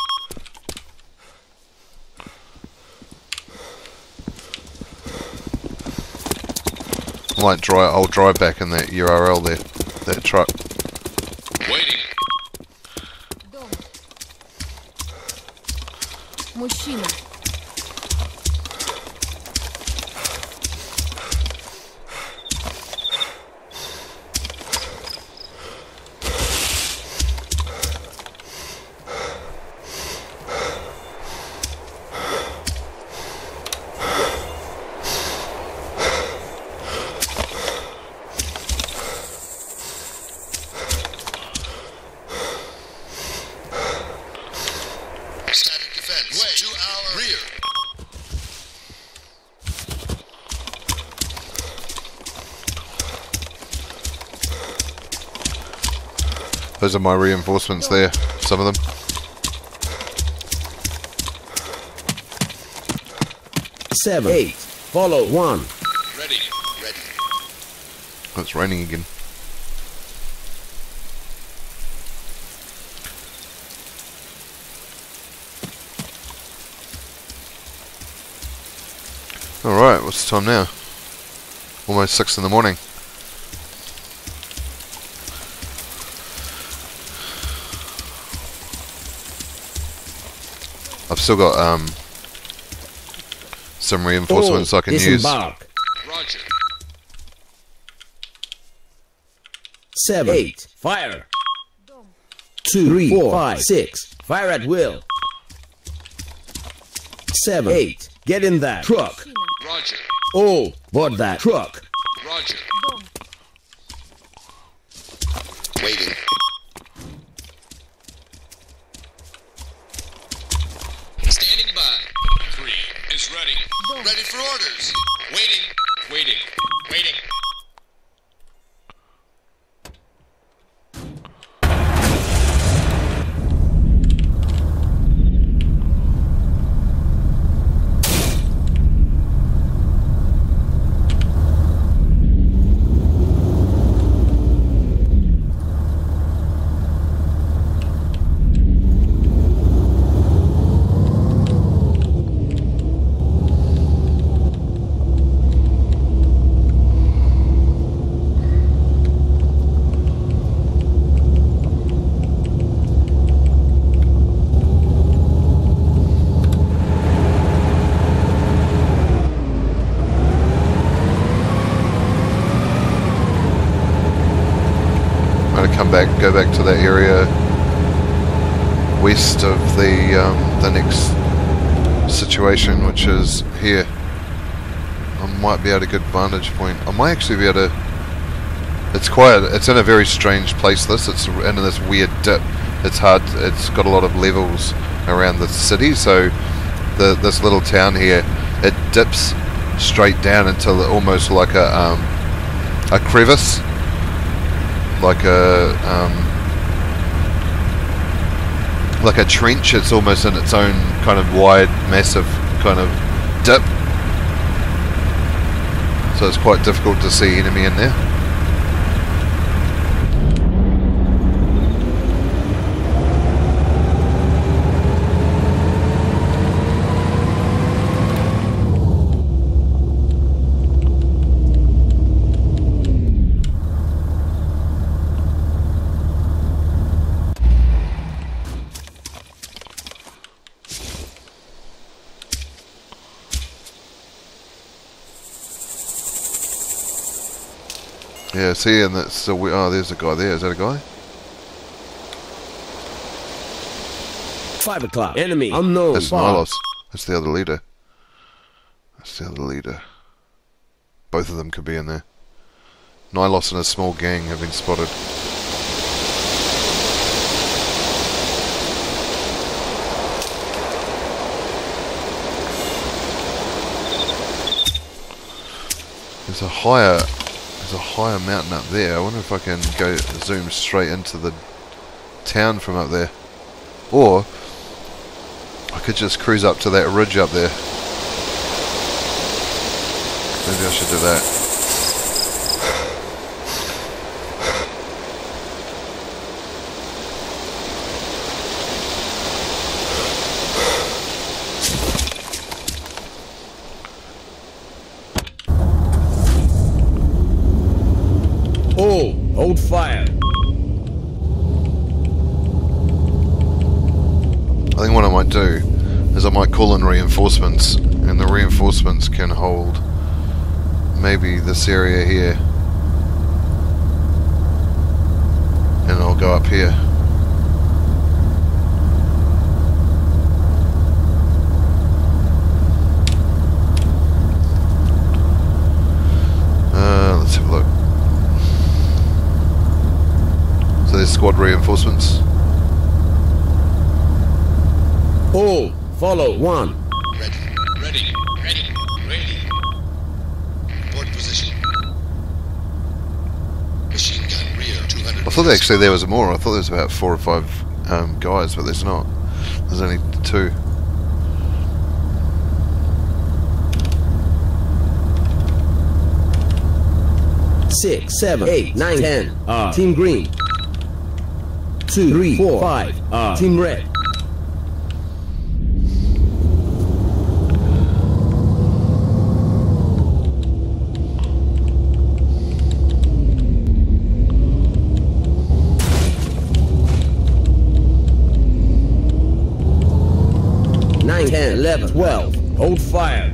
I might drive. I'll drive back in that Ural there, that truck. Those are my reinforcements there. Some of them. Seven. Eight. Follow. One. Ready. Ready. Oh, it's raining again. Alright, what's the time now? Almost six in the morning. Still got um some reinforcements All I can use. disembark. Roger. Seven, eight, fire. Two, three, four, five, six, fire at will. Seven, eight, get in that truck. Roger. All board that truck. Roger. Waiting. Standing by. Three is ready. Ready for orders. Waiting. Waiting. Waiting. I'm going to come back, go back to that area west of the um, the next situation, which is here. I might be at a good vantage point. I might actually be able to. It's quite. It's in a very strange place. This. It's in this weird dip. It's hard. It's got a lot of levels around the city. So, the this little town here, it dips straight down into almost like a um, a crevice like a um, like a trench. It's almost in its own kind of wide, massive kind of dip. So it's quite difficult to see enemy in there. Yeah, see, and that's so we, oh, there's a guy there. Is that a guy? Five o'clock. Enemy unknown. That's far. Nilos. That's the other leader. That's the other leader. Both of them could be in there. Nilos and a small gang have been spotted. There's a higher, there's a higher mountain up there. I wonder if I can go zoom straight into the town from up there, or I could just cruise up to that ridge up there. Maybe I should do that. All hold fire. I think what I might do is I might call in reinforcements, and the reinforcements can hold maybe this area here. And I'll go up here. Uh, let's have a look. So there's squad reinforcements. All follow one. Ready. Ready. Ready. Ready. Board position. Machine gun rear 200. I thought actually there was more. I thought there was about four or five um, guys, but there's not. There's only two. Six, seven, eight, nine, ten. Uh, team green. Two, three, four, five. Uh, team red. Nine, ten, eleven, twelve. Hold fire.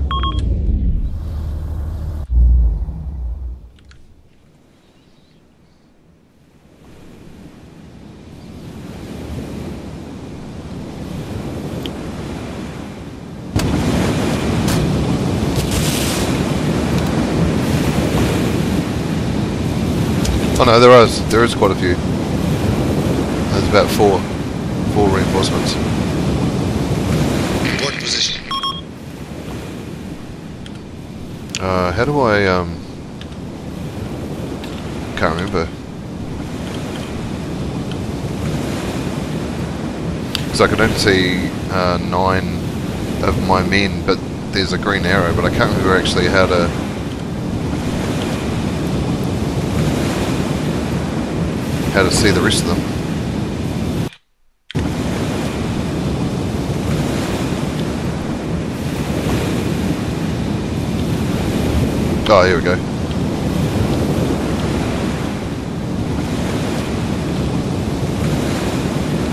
Oh no, there is there is quite a few. There's about four, four reinforcements. Port position. Uh, how do I um? Can't remember. Because I can only see uh, nine of my men, but there's a green arrow, but I can't remember actually how to. How to see the rest of them. Oh, here we go.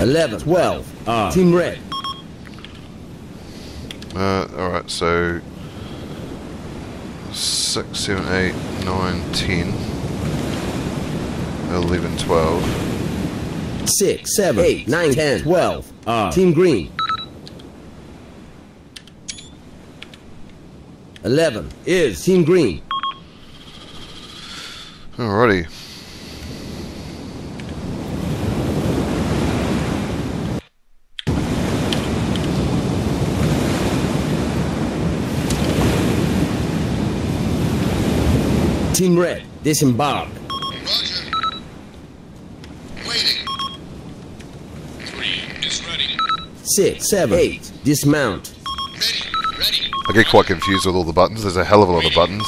Eleven, twelve. R. Team Red. Uh, alright, so 6, 7, 8, 9, 10, 11, 12. Six, seven, eight, nine, ten, twelve. R. Team Green. Eleven is Team Green. Alrighty. Team Red. Disembark. Roger. Waiting. Three is ready. Six, seven, eight. Dismount. Ready. Ready. I get quite confused with all the buttons. There's a hell of a lot of buttons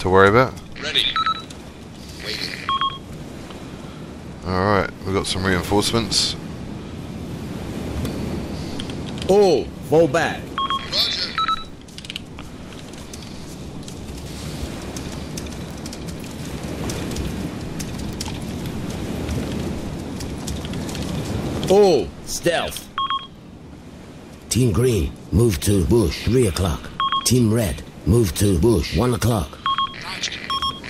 to worry about. Ready. Waiting. Alright, we've got some reinforcements. All. Fall back. Roger. All. Stealth. Team Green. Move to Bush. Three o'clock. Team Red. Move to Bush. One o'clock. Roger.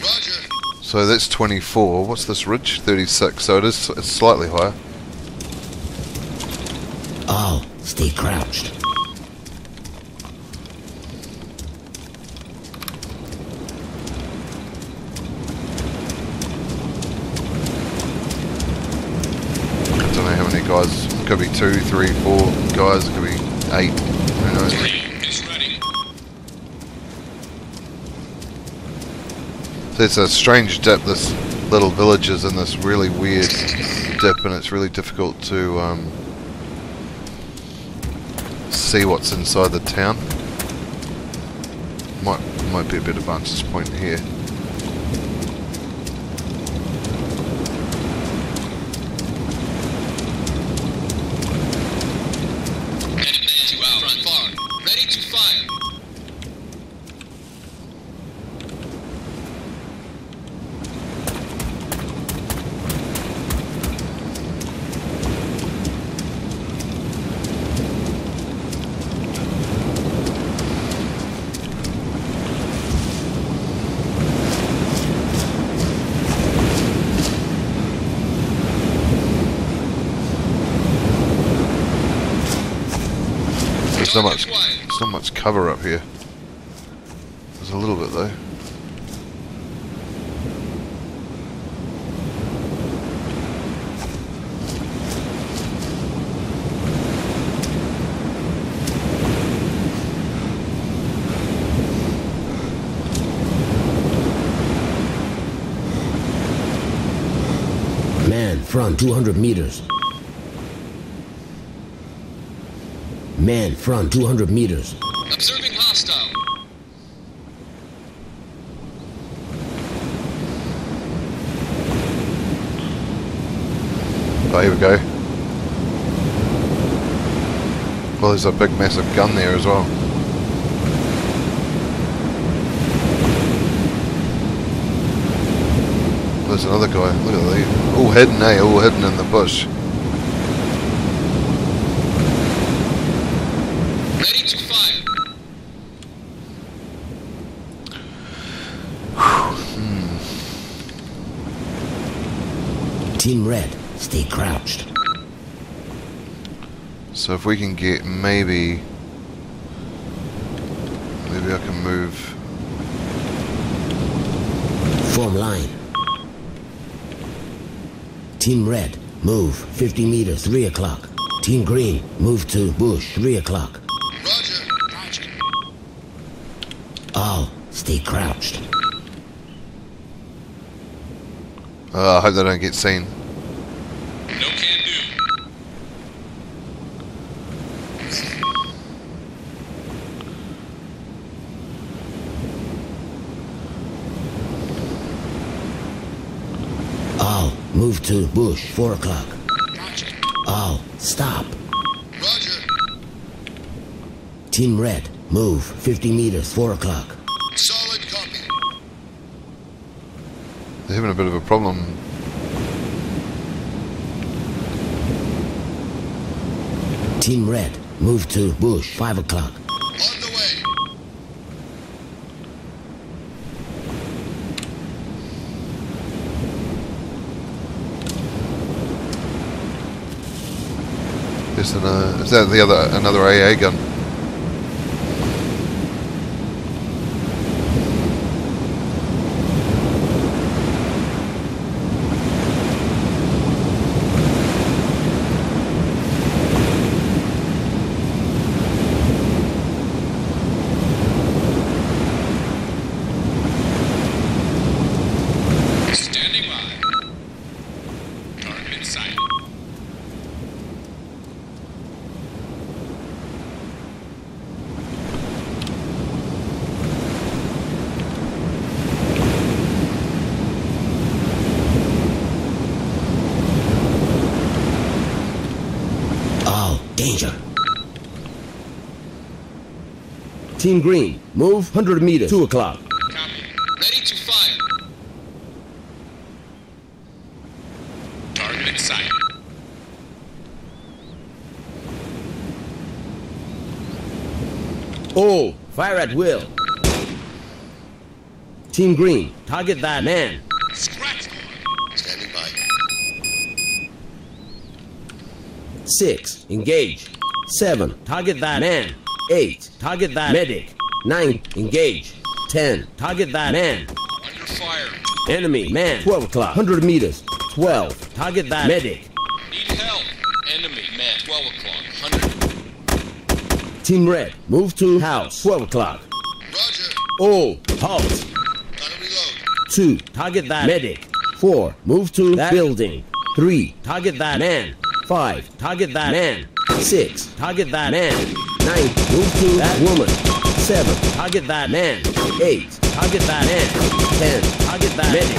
Roger. So that's 24. What's this ridge? 36. So it is it's slightly higher. All. Stay crouched. I don't know how many guys. Could be two, three, four guys. Could be eight. It's a strange dip. This little village is in this really weird dip, and it's really difficult to um, see what's inside the town. Might might be a better vantage point here. Enemy two out front. Far. Ready to fire. There's not much. There's not much cover up here. There's a little bit though. Man, front 200 meters. Man, front 200 meters. Observing hostile. Oh, here we go. Well, there's a big, massive gun there as well. There's another guy. Look at that. All hidden, eh? All hidden in the bush. Team Red, stay crouched. So if we can get maybe... Maybe I can move... Form line. Team red, move 50 meters, 3 o'clock. Team green, move to bush, 3 o'clock. Roger. Roger. All, stay crouched. Uh, I hope they don't get seen. No can do. All, move to bush, 4 o'clock. Roger. All, stop. Roger. Team red, move 50 meters, 4 o'clock. Solid copy. They're having a bit of a problem. Team red, move to bush, 5 o'clock. Is, an, uh, is that the other another AA gun? Standing by. Target in sight. All, danger. Team green, move 100 meters, 2 o'clock. Copy. Ready to fire. Target in sight. All, fire at will. Team green, target that man. Scratch. Standing by. 6, engage. 7, target that man. 8, target that medic. 9, engage. 10, target that man. Under fire. Enemy, man. 12 o'clock, 100 meters. 12, target that medic. Need help. Enemy man. 12 o'clock. 100. Team red, move to house. 12 o'clock. Roger. All, halt. Gotta reload. 2. Target that medic. 4. Move to that building. 3. Target that man. 5. Target that man. 6. Target that man. 9. Move to that woman. 7. I get that man. 8. I get that man. 10. I get that medic.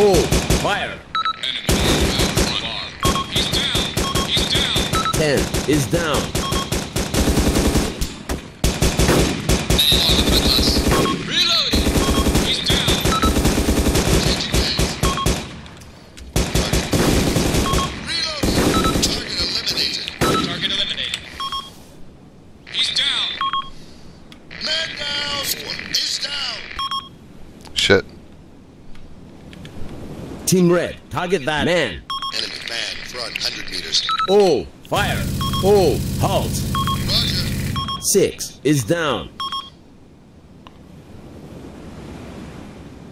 All. Fire. Enemy man. He's down. He's down. 10 is down. Reloading. He's down. Changing mags. Reloading. Target eliminated. Target eliminated. He's down. Man down. Four is down. Shit. Team red. Target that man. Enemy man front 100 meters. All. Fire. Oh, Halt. Roger. 6 is down.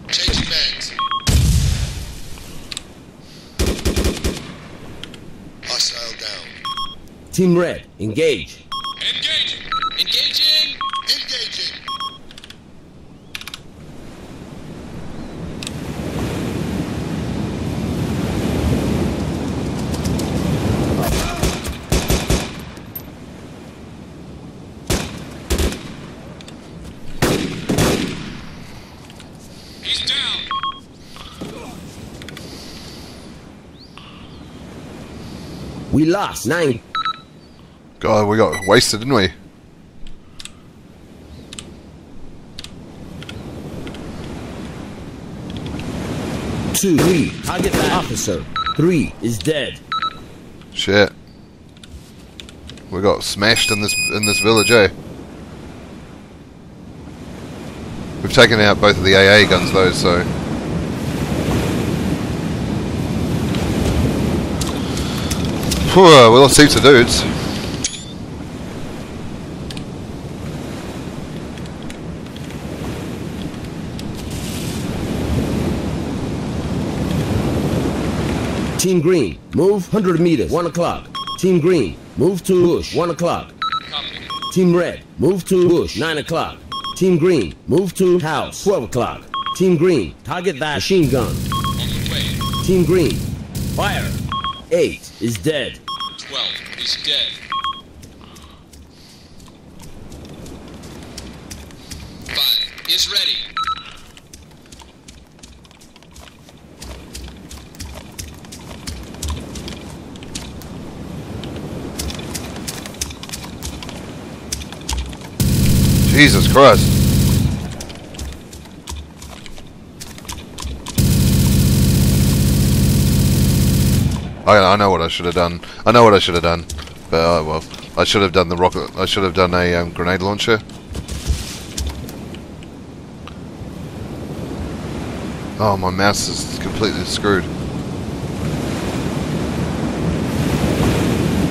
Changing mags. Hostile down. Team red. Engage. Engaging. Engaging. Engaging. He's down. We lost. 9. God, we got wasted, didn't we? Two. Three. Target that officer. Three is dead. Shit. We got smashed in this in this village, eh? We've taken out both of the AA guns though, so Phew, we lost heaps of dudes. Team Green, move 100 meters, 1 o'clock. Team Green, move to bush, 1 o'clock. Team Red, move to bush, 9 o'clock. Team Green, move to house, 12 o'clock. Team Green, target that machine gun. The. Team Green, fire. 8 is dead. 12 is dead. Five is ready. Jesus Christ. I, I know what I should have done. I know what I should have done. But, oh well. I should have done the rocket. I should have done a um, grenade launcher. Oh, my mouse is completely screwed.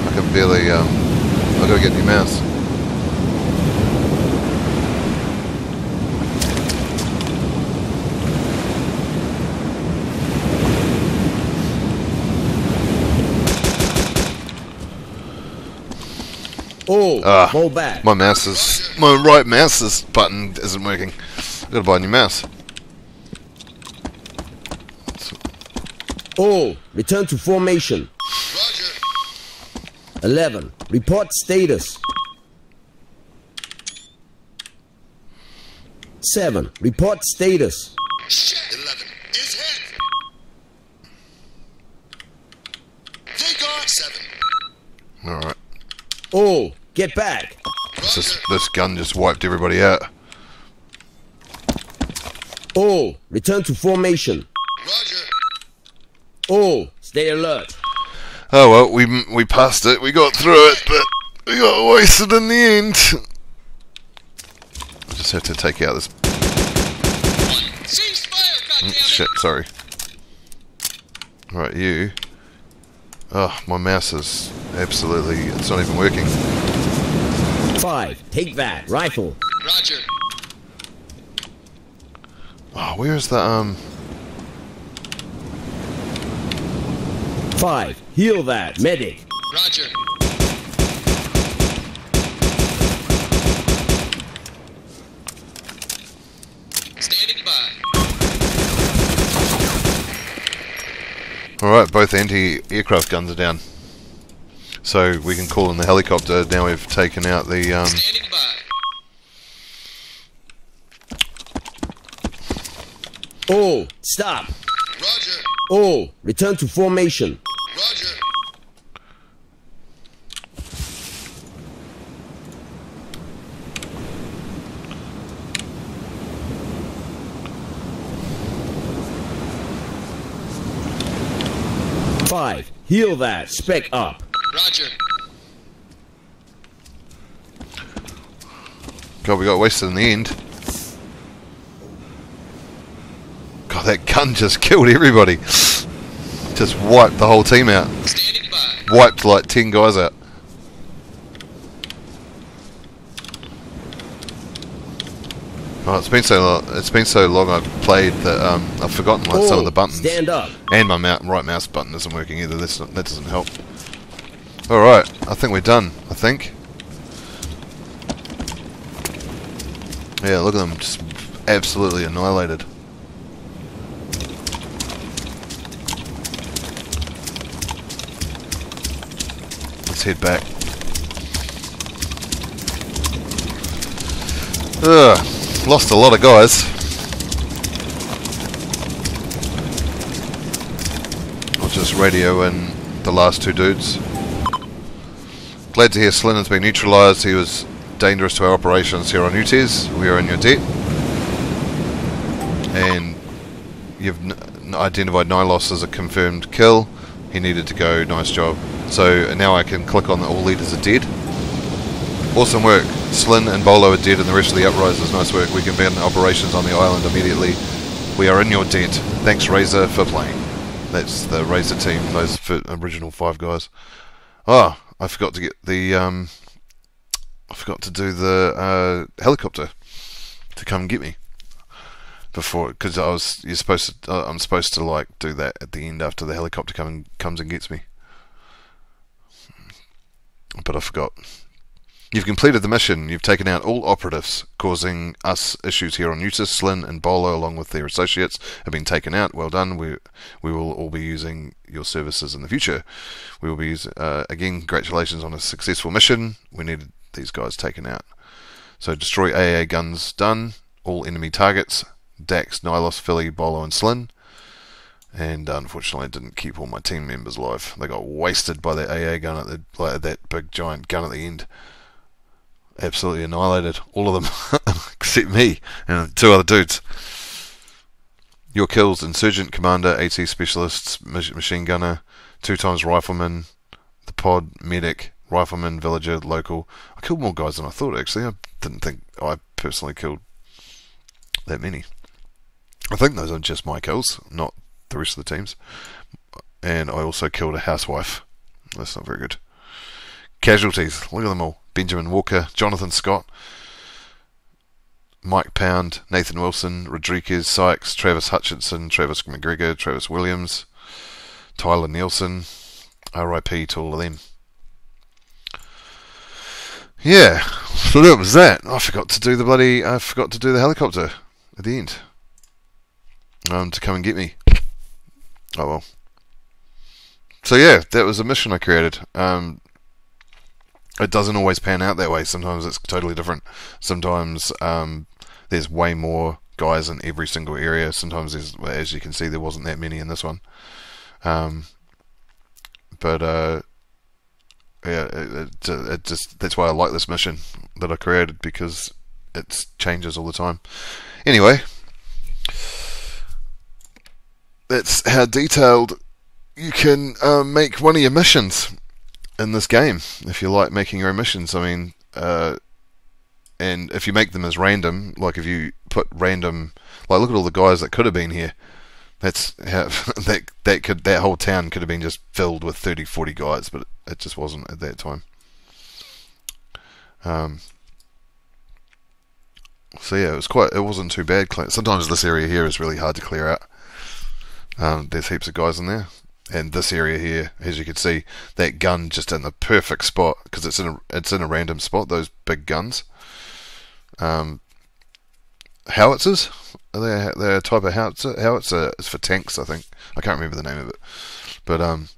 I can barely, um, I gotta get a new mouse. Oh, Ah, fall back. My mouse is, my right mouse is button isn't working. I gotta buy a new mouse. Oh, return to formation. Roger. 11, report status. 7, report status. Shit. 11 is hit. Take off. 7. Alright. Oh, get back. This, Roger. this gun just wiped everybody out. Oh, return to formation. Roger. Oh, stay alert. Oh well, we we passed it. We got through it, but we got wasted in the end. I just have to take out this Cease fire, oh, shit. Sorry. Right, you. Oh, my mouse is absolutely. It's not even working. 5, take that. Rifle. Roger. Oh, where is the um? 5, heal that. Medic. Roger. Standing by. All right, both anti-aircraft guns are down. So we can call in the helicopter. Now we've taken out the um. Standing. Oh, stop. Roger. Oh, return to formation. Roger. Five, heal that. Spec up. Roger. God, we got wasted in the end. God, that gun just <laughs> killed everybody. Just wiped the whole team out. Standing by. Wiped like ten guys out. Oh, it's been so long. It's been so long. I've played that um, I've forgotten like some of the Oh, buttons. Stand up. And my mou- right mouse button isn't working either. That's not, that doesn't help. All right, I think we're done. I think. Yeah, look at them, just absolutely annihilated. Let's head back. Ugh, lost a lot of guys. I'll just radio in the last two dudes. Glad to hear Slyn has been neutralised. He was dangerous to our operations here on UTES. We are in your debt. And you've identified Nylos as a confirmed kill. He needed to go. Nice job. So uh, now I can click on all leaders are dead. Awesome work. Slyn and Bolo are dead and the rest of the uprisers. Nice work. We can begin operations on the island immediately. We are in your debt. Thanks Razor for playing. That's the Razor team, those original five guys. Ah, I forgot to get the um, I forgot to do the uh, helicopter to come get me. before because I was you're supposed to uh, I'm supposed to like do that at the end after the helicopter come and, comes and gets me. But I forgot. You've completed the mission. You've taken out all operatives, causing us issues here on Utes. Slin and Bolo, along with their associates, have been taken out. Well done. We we will all be using your services in the future. We will be using, uh, again. Congratulations on a successful mission. We needed these guys taken out. So destroy AA guns done. All enemy targets. Dax, Nylos, Philly, Bolo, and Slin. And unfortunately, I didn't keep all my team members alive. They got wasted by that AA gun at the like, that big giant gun at the end absolutely annihilated all of them <laughs> except me and two other dudes. Your kills: insurgent commander, AT specialists, machine gunner, two times rifleman, the pod medic, rifleman, villager, local. I killed more guys than I thought. Actually, I didn't think I personally killed that many. I think those are just my kills, not the rest of the teams. And I also killed a housewife. That's not very good. Casualties. Look at them all. Benjamin Walker, Jonathan Scott, Mike Pound, Nathan Wilson, Rodriguez, Sykes, Travis Hutchinson, Travis McGregor, Travis Williams, Tyler Nielsen. RIP to all of them. Yeah, <laughs> so that was that. I forgot to do the bloody. I forgot to do the helicopter at the end. Um, to come and get me. Oh well. So yeah, that was a mission I created. Um, it doesn't always pan out that way. Sometimes it's totally different. Sometimes um, there's way more guys in every single area. Sometimes there's, as you can see, there wasn't that many in this one. Um, but uh, yeah, it, it, it just that's why I like this mission that I created because it changes all the time. Anyway, that's how detailed you can um, make one of your missions in this game if you like making your own missions. I mean, uh, and if you make them as random, like if you put random, like look at all the guys that could have been here. That's how <laughs> that that could that whole town could have been just filled with 30, 40 guys, but it just wasn't at that time. Um. So yeah, it was quite. It wasn't too bad. Sometimes this area here is really hard to clear out. Um, there's heaps of guys in there, and this area here, as you can see, that gun just in the perfect spot because it's in a it's in a random spot. Those big guns, um, howitzers. Are they they're a type of howitzer? Howitzer is for tanks, I think. I can't remember the name of it, but um,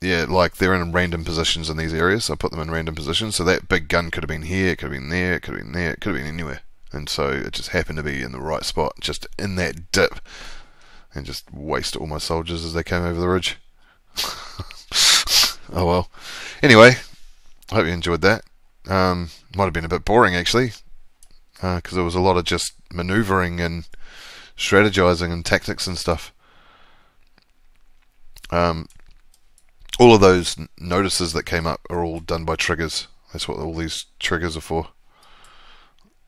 yeah, like they're in random positions in these areas. I put them in random positions, so that big gun could have been here, it could have been there, it could have been there, it could have been anywhere, and so it just happened to be in the right spot, just in that dip and just waste all my soldiers as they came over the ridge. <laughs> oh well. Anyway, I hope you enjoyed that. Um, might have been a bit boring actually, because uh, there was a lot of just maneuvering and strategizing and tactics and stuff. Um, all of those notices that came up are all done by triggers. That's what all these triggers are for.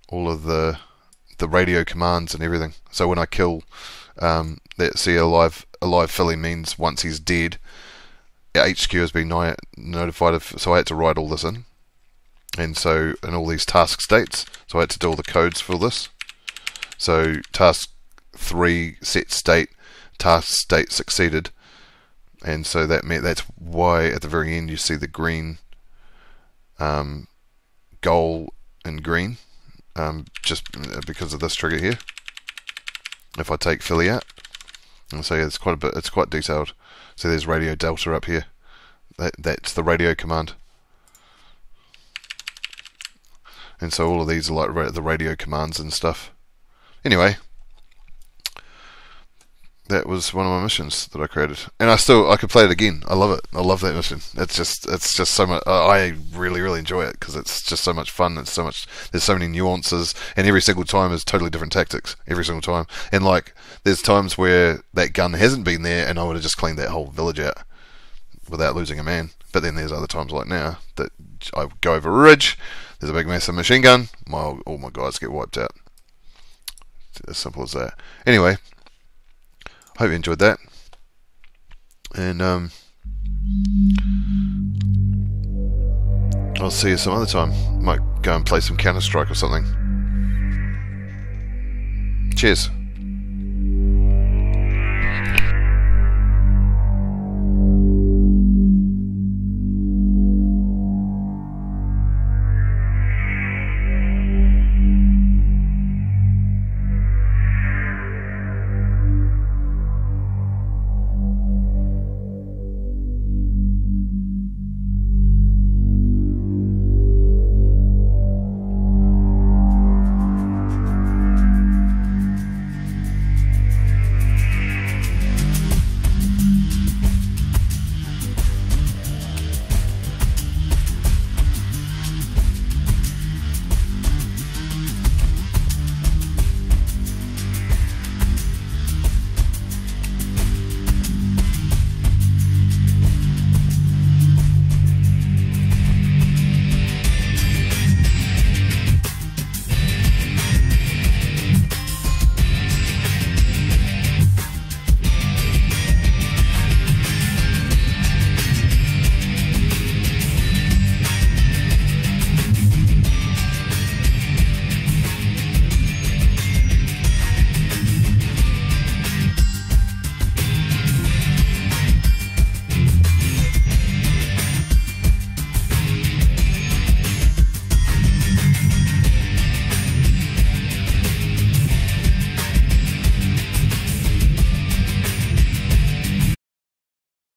All of the the radio commands and everything. So when I kill um, that see a live a live filly means once he's dead, HQ has been notified of. So I had to write all this in, and so in all these task states. So I had to do all the codes for this. So task three set state, task state succeeded, and so that meant that's why at the very end you see the green um, goal in green, um, just because of this trigger here. If I take filly out, and so yeah, it's quite a bit. It's quite detailed. So there's radio delta up here. That that's the radio command. And so all of these are like the radio commands and stuff. Anyway, that was one of my missions that I created, and I still I could play it again. I love it. I love that mission. It's just it's just so much. I really really enjoy it because it's just so much fun. It's so much. There's so many nuances, and every single time is totally different tactics. Every single time, and like there's times where that gun hasn't been there, and I would have just cleaned that whole village out without losing a man. But then there's other times like now that I go over a ridge. There's a big massive machine gun. My all my guys get wiped out. It's as simple as that. Anyway, Hope you enjoyed that. And um, I'll see you some other time. Might go and play some Counter Strike or something. Cheers.